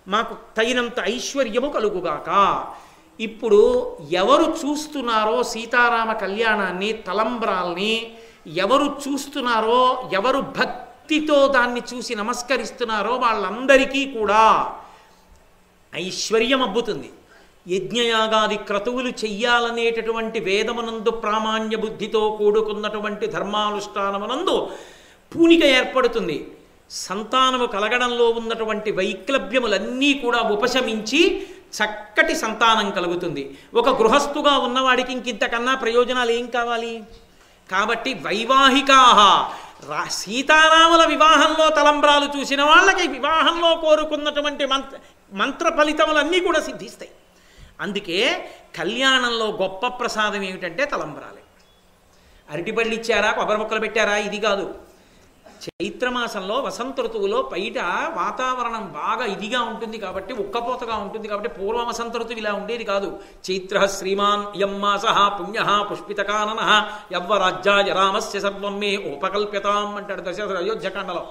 మాకు తగినంత ఐశ్వర్యము కలుగుగాక. ఇప్పుడు ఎవరు చూస్తున్నారో సీతారామ కళ్యాణాన్ని తలంబ్రాల్ని ఎవరు చూస్తున్నారో ఎవరు భక్తి భక్తితో దాన్ని చూసి నమస్కరిస్తున్నారో వాళ్ళందరికీ కూడా ఐశ్వర్యం అబ్బుతుంది యజ్ఞయాగాది క్రతువులు చెయ్యాలనేటటువంటి వేదమునందు ప్రామాణ్య బుద్ధితో కూడుకున్నటువంటి ధర్మానుష్ఠానమునందు పూనిక ఏర్పడుతుంది. సంతానము కలగడంలో ఉన్నటువంటి వైక్లభ్యములన్నీ కూడా ఉపశమించి చక్కటి సంతానం కలుగుతుంది. ఒక గృహస్థుగా ఉన్నవాడికి ఇంకింతకన్నా ప్రయోజనాలు ఏం కావాలి? కాబట్టి వైవాహికాహ రా సీతారాముల వివాహంలో తలంబ్రాలు చూసిన వాళ్ళకి వివాహంలో కోరుకున్నటువంటి మంత్ర మంత్ర ఫలితములన్నీ కూడా సిద్ధిస్తాయి. అందుకే కళ్యాణంలో గొప్ప ప్రసాదం ఏమిటంటే తలంబ్రాలే. అరటిపళ్ళు ఇచ్చారా కొబ్బరి మొక్కలు పెట్టారా ఇది కాదు. చైత్రమాసంలో వసంత ఋతువులో బయట వాతావరణం బాగా ఇదిగా ఉంటుంది కాబట్టి ఉక్కపోతగా ఉంటుంది కాబట్టి పూర్వ వసంత ఋతువు ఇలా ఉండేది కాదు. చైత్ర శ్రీమాన్ యం మాస పుణ్య పుష్పితకానన యవ్వరాజ్యాయ రామస్య సర్వం మే ఉపకల్ప్యతాం అంటాడు దశరథ అయోధ్యకాండలో.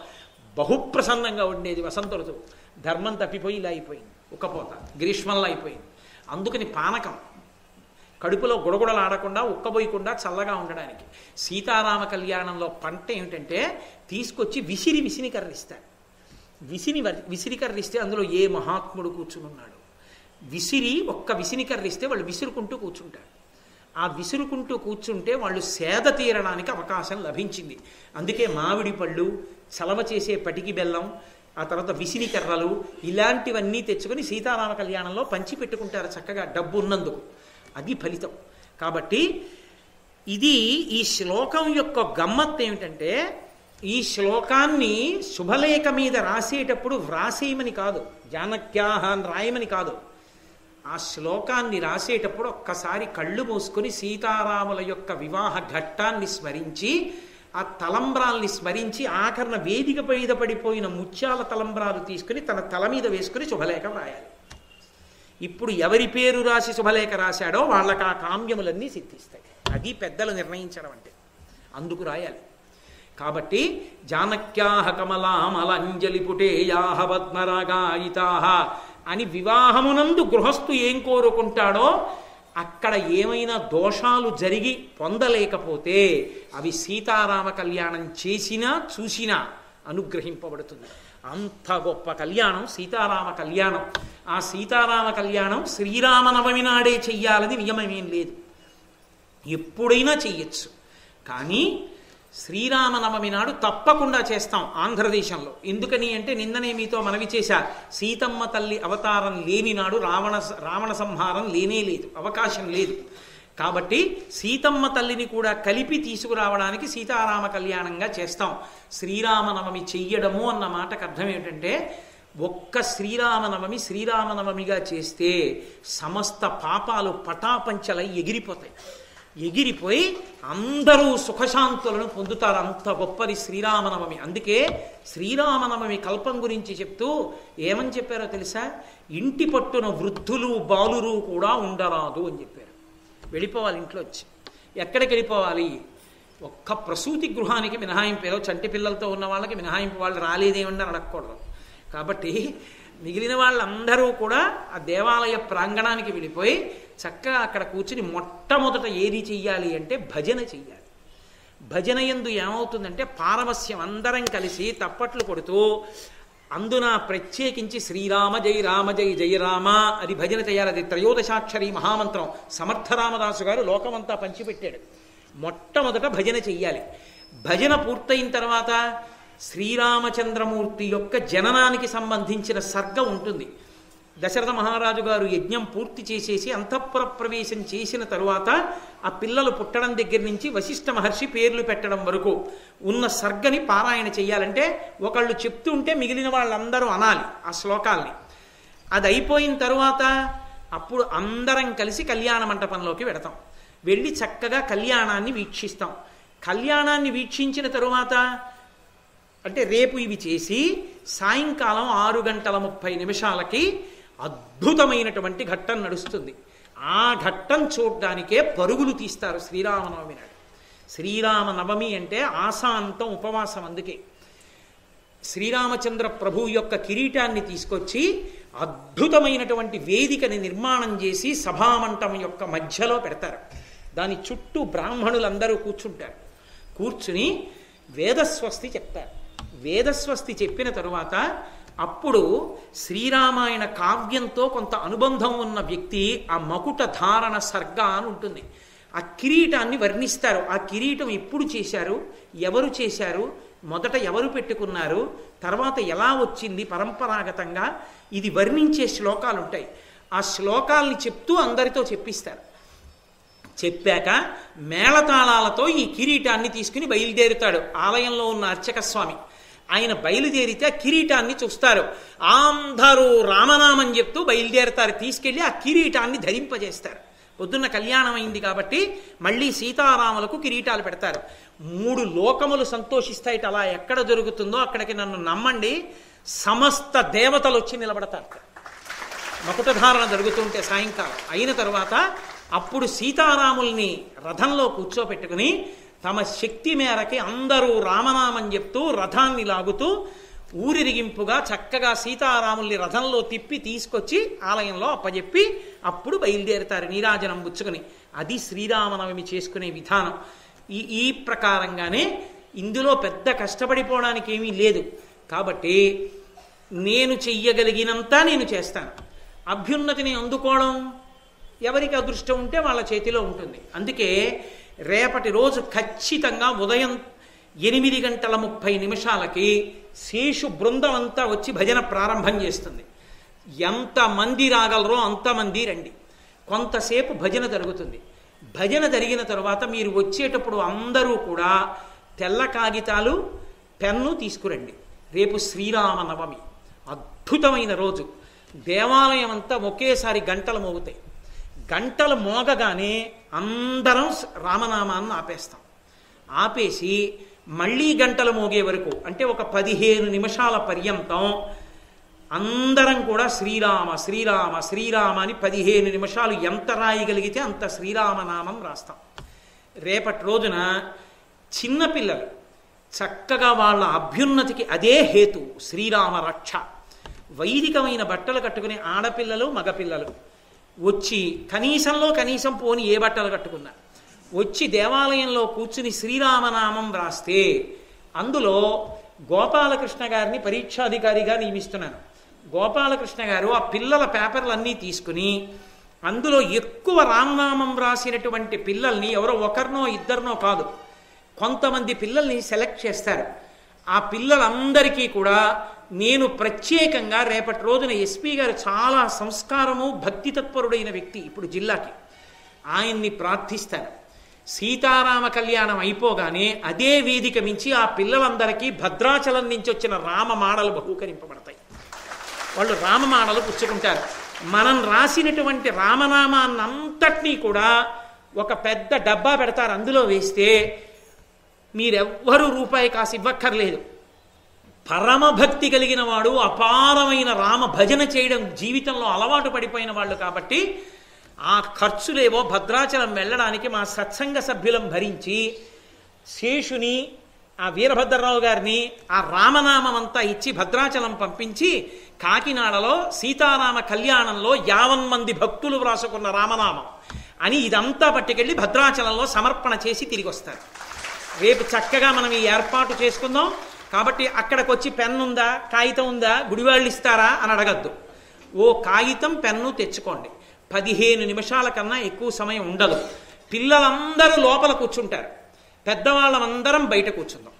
బహుప్రసన్నంగా ఉండేది వసంత ఋతువు. ధర్మం తప్పిపోయి ఇలా అయిపోయింది. ఉక్కపోత గ్రీష్మంలో అయిపోయింది. అందుకని పానకం. కడుపులో గుడగుడలాడకుండా ఉక్కబోయకుండా చల్లగా ఉండడానికి. సీతారామ కళ్యాణంలో పంట ఏమిటంటే తీసుకొచ్చి విసిరి విసిని కర్రిస్తాడు విసిని విసిరి కర్రిస్తే అందులో ఏ మహాత్ముడు కూర్చునున్నాడు? విసిరి ఒక్క విసిని కర్రిస్తే వాళ్ళు విసురుకుంటూ కూర్చుంటారు. ఆ విసురుకుంటూ కూర్చుంటే వాళ్ళు సేద తీరడానికి అవకాశం లభించింది. అందుకే మామిడి పళ్ళు చలవ చేసే పటికి బెల్లం ఆ తర్వాత విసిని కర్రలు ఇలాంటివన్నీ తెచ్చుకొని సీతారామ కళ్యాణంలో పంచి పెట్టుకుంటారు చక్కగా డబ్బు ఉన్నందుకు అది ఫలితం. కాబట్టి ఇది ఈ శ్లోకం యొక్క గమ్మత్ ఏమిటంటే ఈ శ్లోకాన్ని శుభలేఖ మీద రాసేటప్పుడు వ్రాసేయమని కాదు జానక్యాహ అని రాయమని కాదు. ఆ శ్లోకాన్ని రాసేటప్పుడు ఒక్కసారి కళ్ళు మూసుకొని సీతారాముల యొక్క వివాహ ఘట్టాన్ని స్మరించి ఆ తలంబ్రాల్ని స్మరించి ఆఖరణ వేదిక మీద పడిపోయిన ముత్యాల తలంబ్రాలు తీసుకుని తన తల మీద వేసుకుని శుభలేఖ వ్రాయాలి ఇప్పుడు ఎవరి పేరు రాసి శుభలేఖ రాశాడో వాళ్ళకి ఆ కామ్యములన్నీ సిద్ధిస్తాయి. అది పెద్దలు నిర్ణయించడం అంటే. అందుకు రాయాలి. కాబట్టి జానక్యాహ కమలామలంజలి పుటేయాహ పద్మరాగాయితాహ అని వివాహమునందు గృహస్థు ఏం కోరుకుంటాడో అక్కడ ఏమైనా దోషాలు జరిగి పొందలేకపోతే అవి సీతారామ కళ్యాణం చేసినా చూసినా అనుగ్రహింపబడుతుంది. అంత గొప్ప కళ్యాణం సీతారామ కళ్యాణం. ఆ సీతారామ కళ్యాణం శ్రీరామనవమి నాడే చెయ్యాలని నియమమేం లేదు. ఎప్పుడైనా చెయ్యొచ్చు. కానీ శ్రీరామనవమి నాడు తప్పకుండా చేస్తాం ఆంధ్రదేశంలో. ఎందుకని అంటే నిన్ననే మీతో మనవి చేశా సీతమ్మ తల్లి అవతారం లేని నాడు రావణ రావణ సంహారం లేనే లేదు అవకాశం లేదు. కాబట్టి సీతమ్మ తల్లిని కూడా కలిపి తీసుకురావడానికి సీతారామ కళ్యాణంగా చేస్తాం. శ్రీరామనవమి చెయ్యడము అన్న మాటకు అర్థం ఏమిటంటే ఒక్క శ్రీరామనవమి శ్రీరామనవమిగా చేస్తే సమస్త పాపాలు పటాపంచలై ఎగిరిపోతాయి. ఎగిరిపోయి అందరూ సుఖశాంతులను పొందుతారు. అంత గొప్పది శ్రీరామనవమి. అందుకే శ్రీరామనవమి కల్పం గురించి చెప్తూ ఏమని చెప్పారో తెలుసా? ఇంటి పట్టున వృద్ధులు బాలురు కూడా ఉండరాదు అని చెప్పారు. వెళ్ళిపోవాలి ఇంట్లో వచ్చి. ఎక్కడికి వెళ్ళిపోవాలి? ఒక్క ప్రసూతి గృహానికి మినహాయింపు ఏదో చంటి పిల్లలతో ఉన్న వాళ్ళకి మినహాయింపు వాళ్ళు రాలేదేమని అడగకూడదు. కాబట్టి మిగిలిన వాళ్ళందరూ కూడా ఆ దేవాలయ ప్రాంగణానికి వెళ్ళిపోయి చక్కగా అక్కడ కూర్చుని మొట్టమొదట ఏది చెయ్యాలి అంటే భజన చెయ్యాలి. భజన ఎందు ఏమవుతుందంటే పారవస్యం అందరం కలిసి తప్పట్లు కొడుతూ అందున ప్రత్యేకించి శ్రీరామ జయ రామ జయ జయ రామ అది భజన చేయాలి అది త్రయోదశాక్షరి మహామంత్రం. సమర్థరామదాసు గారు లోకమంతా పంచిపెట్టాడు. మొట్టమొదట భజన చెయ్యాలి. భజన పూర్తయిన తర్వాత శ్రీరామచంద్రమూర్తి యొక్క జననానికి సంబంధించిన సర్గ ఉంటుంది. దశరథ మహారాజు గారు యజ్ఞం పూర్తి చేసేసి అంతఃపుర ప్రవేశం చేసిన తరువాత ఆ పిల్లలు పుట్టడం దగ్గర నుంచి వశిష్ఠ మహర్షి పేర్లు పెట్టడం వరకు ఉన్న సర్గని పారాయణ చేయాలంటే ఒకళ్ళు చెప్తుంటే మిగిలిన వాళ్ళందరూ అనాలి ఆ శ్లోకాల్ని. అది అయిపోయిన తరువాత అప్పుడు అందరం కలిసి కళ్యాణ మంటపంలోకి వెడతాం. వెళ్ళి చక్కగా కళ్యాణాన్ని వీక్షిస్తాం. కళ్యాణాన్ని వీక్షించిన తరువాత అంటే రేపు ఇవి చేసి సాయంకాలం ఆరు గంటల ముప్పై నిమిషాలకి అద్భుతమైనటువంటి ఘట్టం నడుస్తుంది. ఆ ఘట్టం చూడడానికే పరుగులు తీస్తారు శ్రీరామనవమి నాడు. శ్రీరామనవమి అంటే ఆశాంతం ఉపవాసం అందుకే. శ్రీరామచంద్ర ప్రభు యొక్క కిరీటాన్ని తీసుకొచ్చి అద్భుతమైనటువంటి వేదికని నిర్మాణం చేసి సభామంటం యొక్క మధ్యలో పెడతారు. దాని చుట్టూ బ్రాహ్మణులందరూ కూర్చుంటారు. కూర్చుని వేదస్వస్తి చెప్తారు. వేదస్వస్తి చెప్పిన తరువాత అప్పుడు శ్రీరామాయణ కావ్యంతో కొంత అనుబంధం ఉన్న వ్యక్తి ఆ మకుట ధారణ సర్గ అని ఉంటుంది. ఆ కిరీటాన్ని వర్ణిస్తారు. ఆ కిరీటం ఎప్పుడు చేశారు? ఎవరు చేశారు? మొదట ఎవరు పెట్టుకున్నారు? తర్వాత ఎలా వచ్చింది? పరంపరాగతంగా ఇది వర్ణించే శ్లోకాలు ఉంటాయి ఆ శ్లోకాల్ని చెప్తూ అందరితో చెప్పిస్తారు. చెప్పాక మేళతాళాలతో ఈ కిరీటాన్ని తీసుకుని బయలుదేరుతాడు ఆలయంలో ఉన్న అర్చక స్వామి ఆయన బయలుదేరితే ఆ కిరీటాన్ని చూస్తారు. ఆంధారు రామనామం చెప్తూ బయలుదేరుతారు. తీసుకెళ్ళి ఆ కిరీటాన్ని ధరింపజేస్తారు. పొద్దున్న కళ్యాణం అయింది కాబట్టి మళ్ళీ సీతారాములకు కిరీటాలు పెడతారు. మూడు లోకములు సంతోషిస్తాయిట అలా ఎక్కడ జరుగుతుందో అక్కడికి నన్ను నమ్మండి. సమస్త దేవతలు వచ్చి నిలబడతారు. మకుటధారణ జరుగుతుంటే సాయంకాలం అయిన తర్వాత అప్పుడు సీతారాముల్ని రథంలో కూర్చోపెట్టుకుని తమ శక్తి మేరకి అందరూ రామనామం చెప్తూ రథాన్ని లాగుతూ ఊరిరిగింపుగా చక్కగా సీతారాముల్ని రథంలో తిప్పి తీసుకొచ్చి ఆలయంలో అప్పజెప్పి అప్పుడు బయలుదేరుతారు నీరాజనం పుచ్చుకొని అది శ్రీరామనవమి చేసుకునే విధానం. ఈ ఈ ప్రకారంగానే ఇందులో పెద్ద కష్టపడిపోవడానికి ఏమీ లేదు. కాబట్టి నేను చెయ్యగలిగినంత నేను చేస్తాను. అభ్యున్నతిని అందుకోవడం ఎవరికి అదృష్టం ఉంటే వాళ్ళ చేతిలో ఉంటుంది. అందుకే రేపటి రోజు ఖచ్చితంగా ఉదయం ఎనిమిది గంటల ముప్పై నిమిషాలకి శేషు బృందం అంతా వచ్చి భజన ప్రారంభం చేస్తుంది. ఎంతమంది రాగలరో అంతమంది రండి. కొంతసేపు భజన జరుగుతుంది. భజన జరిగిన తర్వాత మీరు వచ్చేటప్పుడు అందరూ కూడా తెల్ల కాగితాలు పెన్ను తీసుకురండి. రేపు శ్రీరామనవమి. అద్భుతమైన రోజు. దేవాలయం అంతా ఒకేసారి గంటలు మోగుతాయి. గంటలు మోగగానే అందరం రామనామాన్ని ఆపేస్తాం. ఆపేసి మళ్ళీ గంటలు మోగే వరకు అంటే ఒక పదిహేను నిమిషాల పర్యంతం అందరం కూడా శ్రీరామ శ్రీరామ శ్రీరామ అని పదిహేను నిమిషాలు ఎంత రాయగలిగితే అంత శ్రీరామనామం రాస్తాం. రేపటి రోజున చిన్నపిల్లలు చక్కగా వాళ్ళ అభ్యున్నతికి అదే హేతు శ్రీరామ రక్ష. వైదికమైన బట్టలు కట్టుకునే ఆడపిల్లలు మగపిల్లలు. వచ్చి కనీసంలో కనీసం పోని ఏ బట్టలు కట్టుకున్నా వచ్చి దేవాలయంలో కూర్చుని శ్రీరామనామం వ్రాస్తే అందులో గోపాలకృష్ణ గారిని పరీక్షాధికారిగా నియమిస్తున్నాను. గోపాలకృష్ణ గారు ఆ పిల్లల పేపర్లన్నీ తీసుకుని అందులో ఎక్కువ రామనామం వ్రాసినటువంటి పిల్లల్ని ఎవరో ఒకరినో ఇద్దరినో కాదు కొంతమంది పిల్లల్ని సెలెక్ట్ చేస్తారు. ఆ పిల్లలందరికీ కూడా నేను ప్రత్యేకంగా రేపటి రోజున ఎస్పీ గారు చాలా సంస్కారము భక్తి తత్పరుడైన వ్యక్తి ఇప్పుడు జిల్లాకి. ఆయన్ని ప్రార్థిస్తాను. సీతారామ కళ్యాణం అయిపోగానే అదే వేదిక మించి ఆ పిల్లలందరికీ భద్రాచలం నుంచి వచ్చిన రామ మాడలు బహూకరింపబడతాయి. వాళ్ళు రామమాడలు పుచ్చుకుంటారు. మనం రాసినటువంటి రామనామాన్నంతటినీ కూడా ఒక పెద్ద డబ్బా పెడతారు. అందులో వేస్తే మీరెవ్వరూ రూపాయి కాసి ఇవ్వక్కర్లేదు. పరమభక్తి కలిగిన వాడు అపారమైన రామ భజన చేయడం జీవితంలో అలవాటు పడిపోయిన వాళ్ళు కాబట్టి ఆ ఖర్చులేవో భద్రాచలం వెళ్ళడానికి మా సత్సంగ సభ్యులం భరించి శేషుని ఆ వీరభద్రరావు గారిని ఆ రామనామం అంతా ఇచ్చి భద్రాచలం పంపించి కాకినాడలో సీతారామ కళ్యాణంలో యావన్ మంది భక్తులు వ్రాసుకున్న రామనామం అని ఇదంతా పట్టుకెళ్ళి భద్రాచలంలో సమర్పణ చేసి తిరిగి వస్తారు రేపు చక్కగా మనం ఈ ఏర్పాటు చేసుకుందాం. కాబట్టి అక్కడికి వచ్చి పెన్ను ఉందా కాగితం ఉందా గుడివాళ్ళు ఇస్తారా అని అడగద్దు. ఓ కాగితం పెన్ను తెచ్చుకోండి. పదిహేను నిమిషాల కన్నా ఎక్కువ సమయం ఉండదు. పిల్లలందరూ లోపల కూర్చుంటారు. పెద్దవాళ్ళమందరం బయట కూర్చుందాం.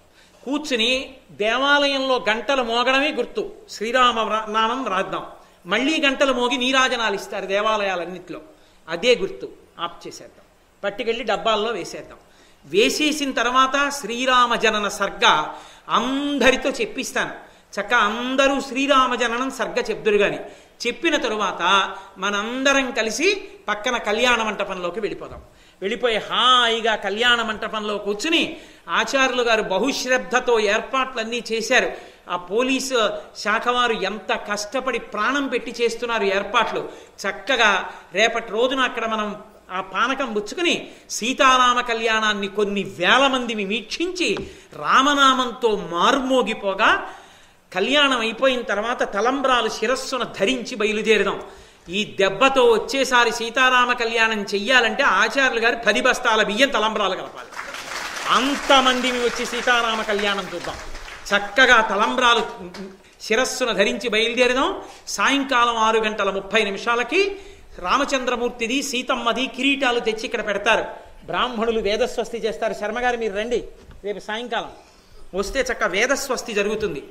కూర్చుని దేవాలయంలో గంటలు మోగడమే గుర్తు. శ్రీరామ నామం రాద్దాం. మళ్ళీ గంటలు మోగి నీరాజనాలు ఇస్తారు దేవాలయాలన్నింటిలో. అదే గుర్తు. ఆప్ చేసేద్దాం. పట్టుకెళ్ళి డబ్బాల్లో వేసేద్దాం. వేసేసిన తర్వాత శ్రీరామ జనన సర్గ అందరితో చెప్పిస్తాను. చక్క అందరూ శ్రీరామ జననం సర్గ చెప్దురు కానీ చెప్పిన తరువాత మనందరం కలిసి పక్కన కళ్యాణ మంటపంలోకి వెళ్ళిపోదాం. వెళ్ళిపోయి హాయిగా కళ్యాణ మంటపంలో కూర్చుని ఆచార్యులు గారు బహుశ్రద్ధతో ఏర్పాట్లన్నీ చేశారు. ఆ పోలీసు శాఖ వారు ఎంత కష్టపడి ప్రాణం పెట్టి చేస్తున్నారు ఏర్పాట్లు. చక్కగా రేపటి రోజున అక్కడ మనం ఆ పానకం పుచ్చుకుని సీతారామ కళ్యాణాన్ని కొన్ని వేల మందిని వీక్షించి రామనామంతో మార్మోగిపోగా కళ్యాణం అయిపోయిన తర్వాత తలంబ్రాలు శిరస్సును ధరించి బయలుదేరుదాం ఈ దెబ్బతో వచ్చేసారి సీతారామ కళ్యాణం చెయ్యాలంటే ఆచార్యులు గారు పది బస్తాల బియ్యం తలంబ్రాలు కలపాలి. అంతమందిని వచ్చి సీతారామ కళ్యాణం చూద్దాం. చక్కగా తలంబ్రాలు శిరస్సును ధరించి బయలుదేరదాం సాయంకాలం ఆరు గంటల ముప్పై నిమిషాలకి రామచంద్రమూర్తిది సీతమ్మది కిరీటాలు తెచ్చి ఇక్కడ పెడతారు. బ్రాహ్మణులు వేదస్వస్తి చేస్తారు. శర్మగారు మీరు రండి. రేపు సాయంకాలం. వస్తే చక్క వేదస్వస్తి జరుగుతుంది.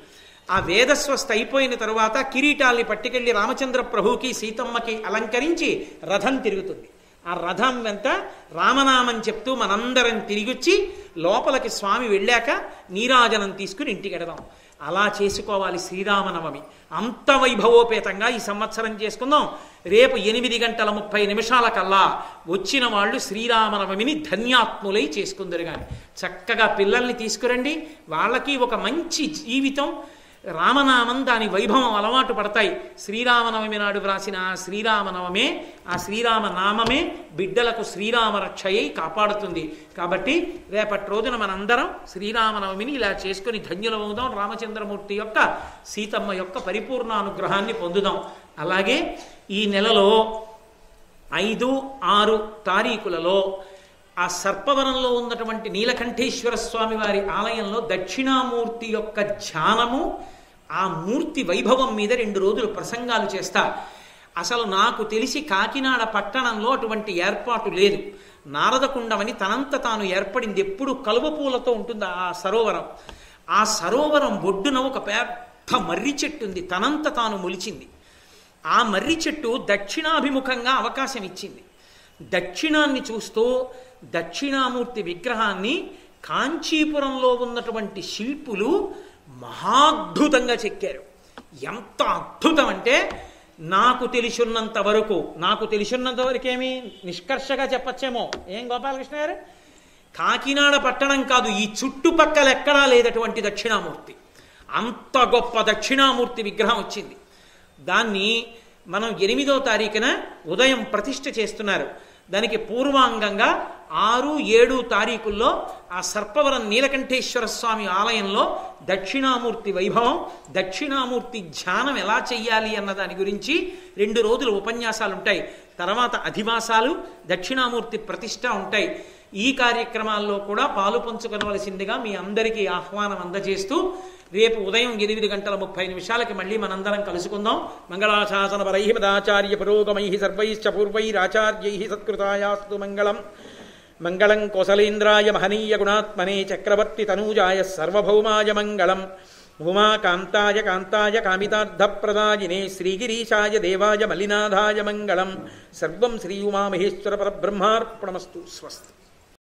ఆ వేదస్వస్థ అయిపోయిన తరువాత కిరీటాల్ని పట్టుకెళ్ళి రామచంద్ర ప్రభువుకి సీతమ్మకి అలంకరించి రథం తిరుగుతుంది. ఆ రథం వెంట రామనామం చెప్తూ మనందరం తిరిగొచ్చి లోపలికి స్వామి వెళ్ళాక నీరాజనం తీసుకుని ఇంటికి ఎడదాం అలా చేసుకోవాలి శ్రీరామనవమి. అంత వైభవోపేతంగా ఈ సంవత్సరం చేసుకుందాం. రేపు ఎనిమిది గంటల ముప్పై నిమిషాల కల్లా వచ్చిన వాళ్ళు శ్రీరామనవమిని ధన్యాత్ములై చేసుకుందరు కానీ చక్కగా పిల్లల్ని తీసుకురండి. వాళ్ళకి ఒక మంచి జీవితం రామనామం దాని వైభవం అలవాటు పడతాయి. శ్రీరామనవమి నాడు వ్రాసిన ఆ శ్రీరామనవమే ఆ శ్రీరామ నామమే బిడ్డలకు శ్రీరామ కాపాడుతుంది. కాబట్టి రేపటి రోజున మనందరం శ్రీరామనవమిని ఇలా చేసుకుని ధన్యులమవుదాం రామచంద్రమూర్తి యొక్క సీతమ్మ యొక్క పరిపూర్ణ అనుగ్రహాన్ని పొందుదాం. అలాగే ఈ నెలలో ఐదు ఆరు తారీఖులలో ఆ సర్పవనంలో ఉన్నటువంటి నీలకంఠేశ్వర స్వామి వారి ఆలయంలో దక్షిణామూర్తి యొక్క ధ్యానము ఆ మూర్తి వైభవం మీద రెండు రోజులు ప్రసంగాలు చేస్తా. అసలు నాకు తెలిసి కాకినాడ పట్టణంలో అటువంటి ఏర్పాటు లేదు. నారదకుండమని తనంత తాను ఏర్పడింది. ఎప్పుడు కలువ పూలతో ఉంటుంది ఆ సరోవరం. ఆ సరోవరం ఒడ్డున ఒక పెద్ద మర్రి చెట్టు ఉంది. తనంత తాను మొలిచింది. ఆ మర్రి చెట్టు దక్షిణాభిముఖంగా అవకాశం ఇచ్చింది. దక్షిణాన్ని చూస్తూ దక్షిణామూర్తి విగ్రహాన్ని కాంచీపురంలో ఉన్నటువంటి శిల్పులు మహాద్భుతంగా చెక్కారు. ఎంత అద్భుతం అంటే నాకు తెలిసినంత వరకు నాకు తెలిసినంత వరకేమి నిష్కర్షగా చెప్పచ్చేమో. ఏం గోపాలకృష్ణ గారు? కాకినాడ పట్టణం కాదు ఈ చుట్టుపక్కల ఎక్కడా లేదటువంటి దక్షిణామూర్తి. అంత గొప్ప దక్షిణామూర్తి విగ్రహం వచ్చింది. దాన్ని మనం ఎనిమిదో తారీఖున ఉదయం ప్రతిష్ఠ చేస్తున్నారు. దానికి పూర్వాంగంగా ఆరు ఏడు తారీఖుల్లో ఆ సర్పవరం నీలకంఠేశ్వర స్వామి ఆలయంలో దక్షిణామూర్తి వైభవం దక్షిణామూర్తి ధ్యానం ఎలా చెయ్యాలి అన్న దాని గురించి రెండు రోజులు ఉపన్యాసాలు ఉంటాయి. తర్వాత అధివాసాలు దక్షిణామూర్తి ప్రతిష్ట ఉంటాయి. ఈ కార్యక్రమాల్లో కూడా పాలు పంచుకొనవలసిందిగా మీ అందరికీ ఆహ్వానం అందజేస్తూ రేపు ఉదయం ఎనిమిది గంటల ముప్పై నిమిషాలకి మళ్ళీ మనందరం కలుసుకుందాం. మంగళాశాసన పరై పదాచార్య పురోగమై సర్వైశ్చ పూర్వైరాచార్యై సత్కృతాయాస్తు మంగళం. మంగళం కోసలేంద్రాయ మహనీయ గుణాత్మనే చక్రవర్తి తనూజాయ సర్వభౌమాయ మంగళం. ఉమాకాంతాయ కాంతాయ కామితార్థప్రదాయినే శ్రీగిరీశాయ దేవాయ మలినాథాయ మంగళం. సర్వం శ్రీ ఉమామహేశ్వర పరబ్రహ్మార్పణమస్తు. స్వస్తి.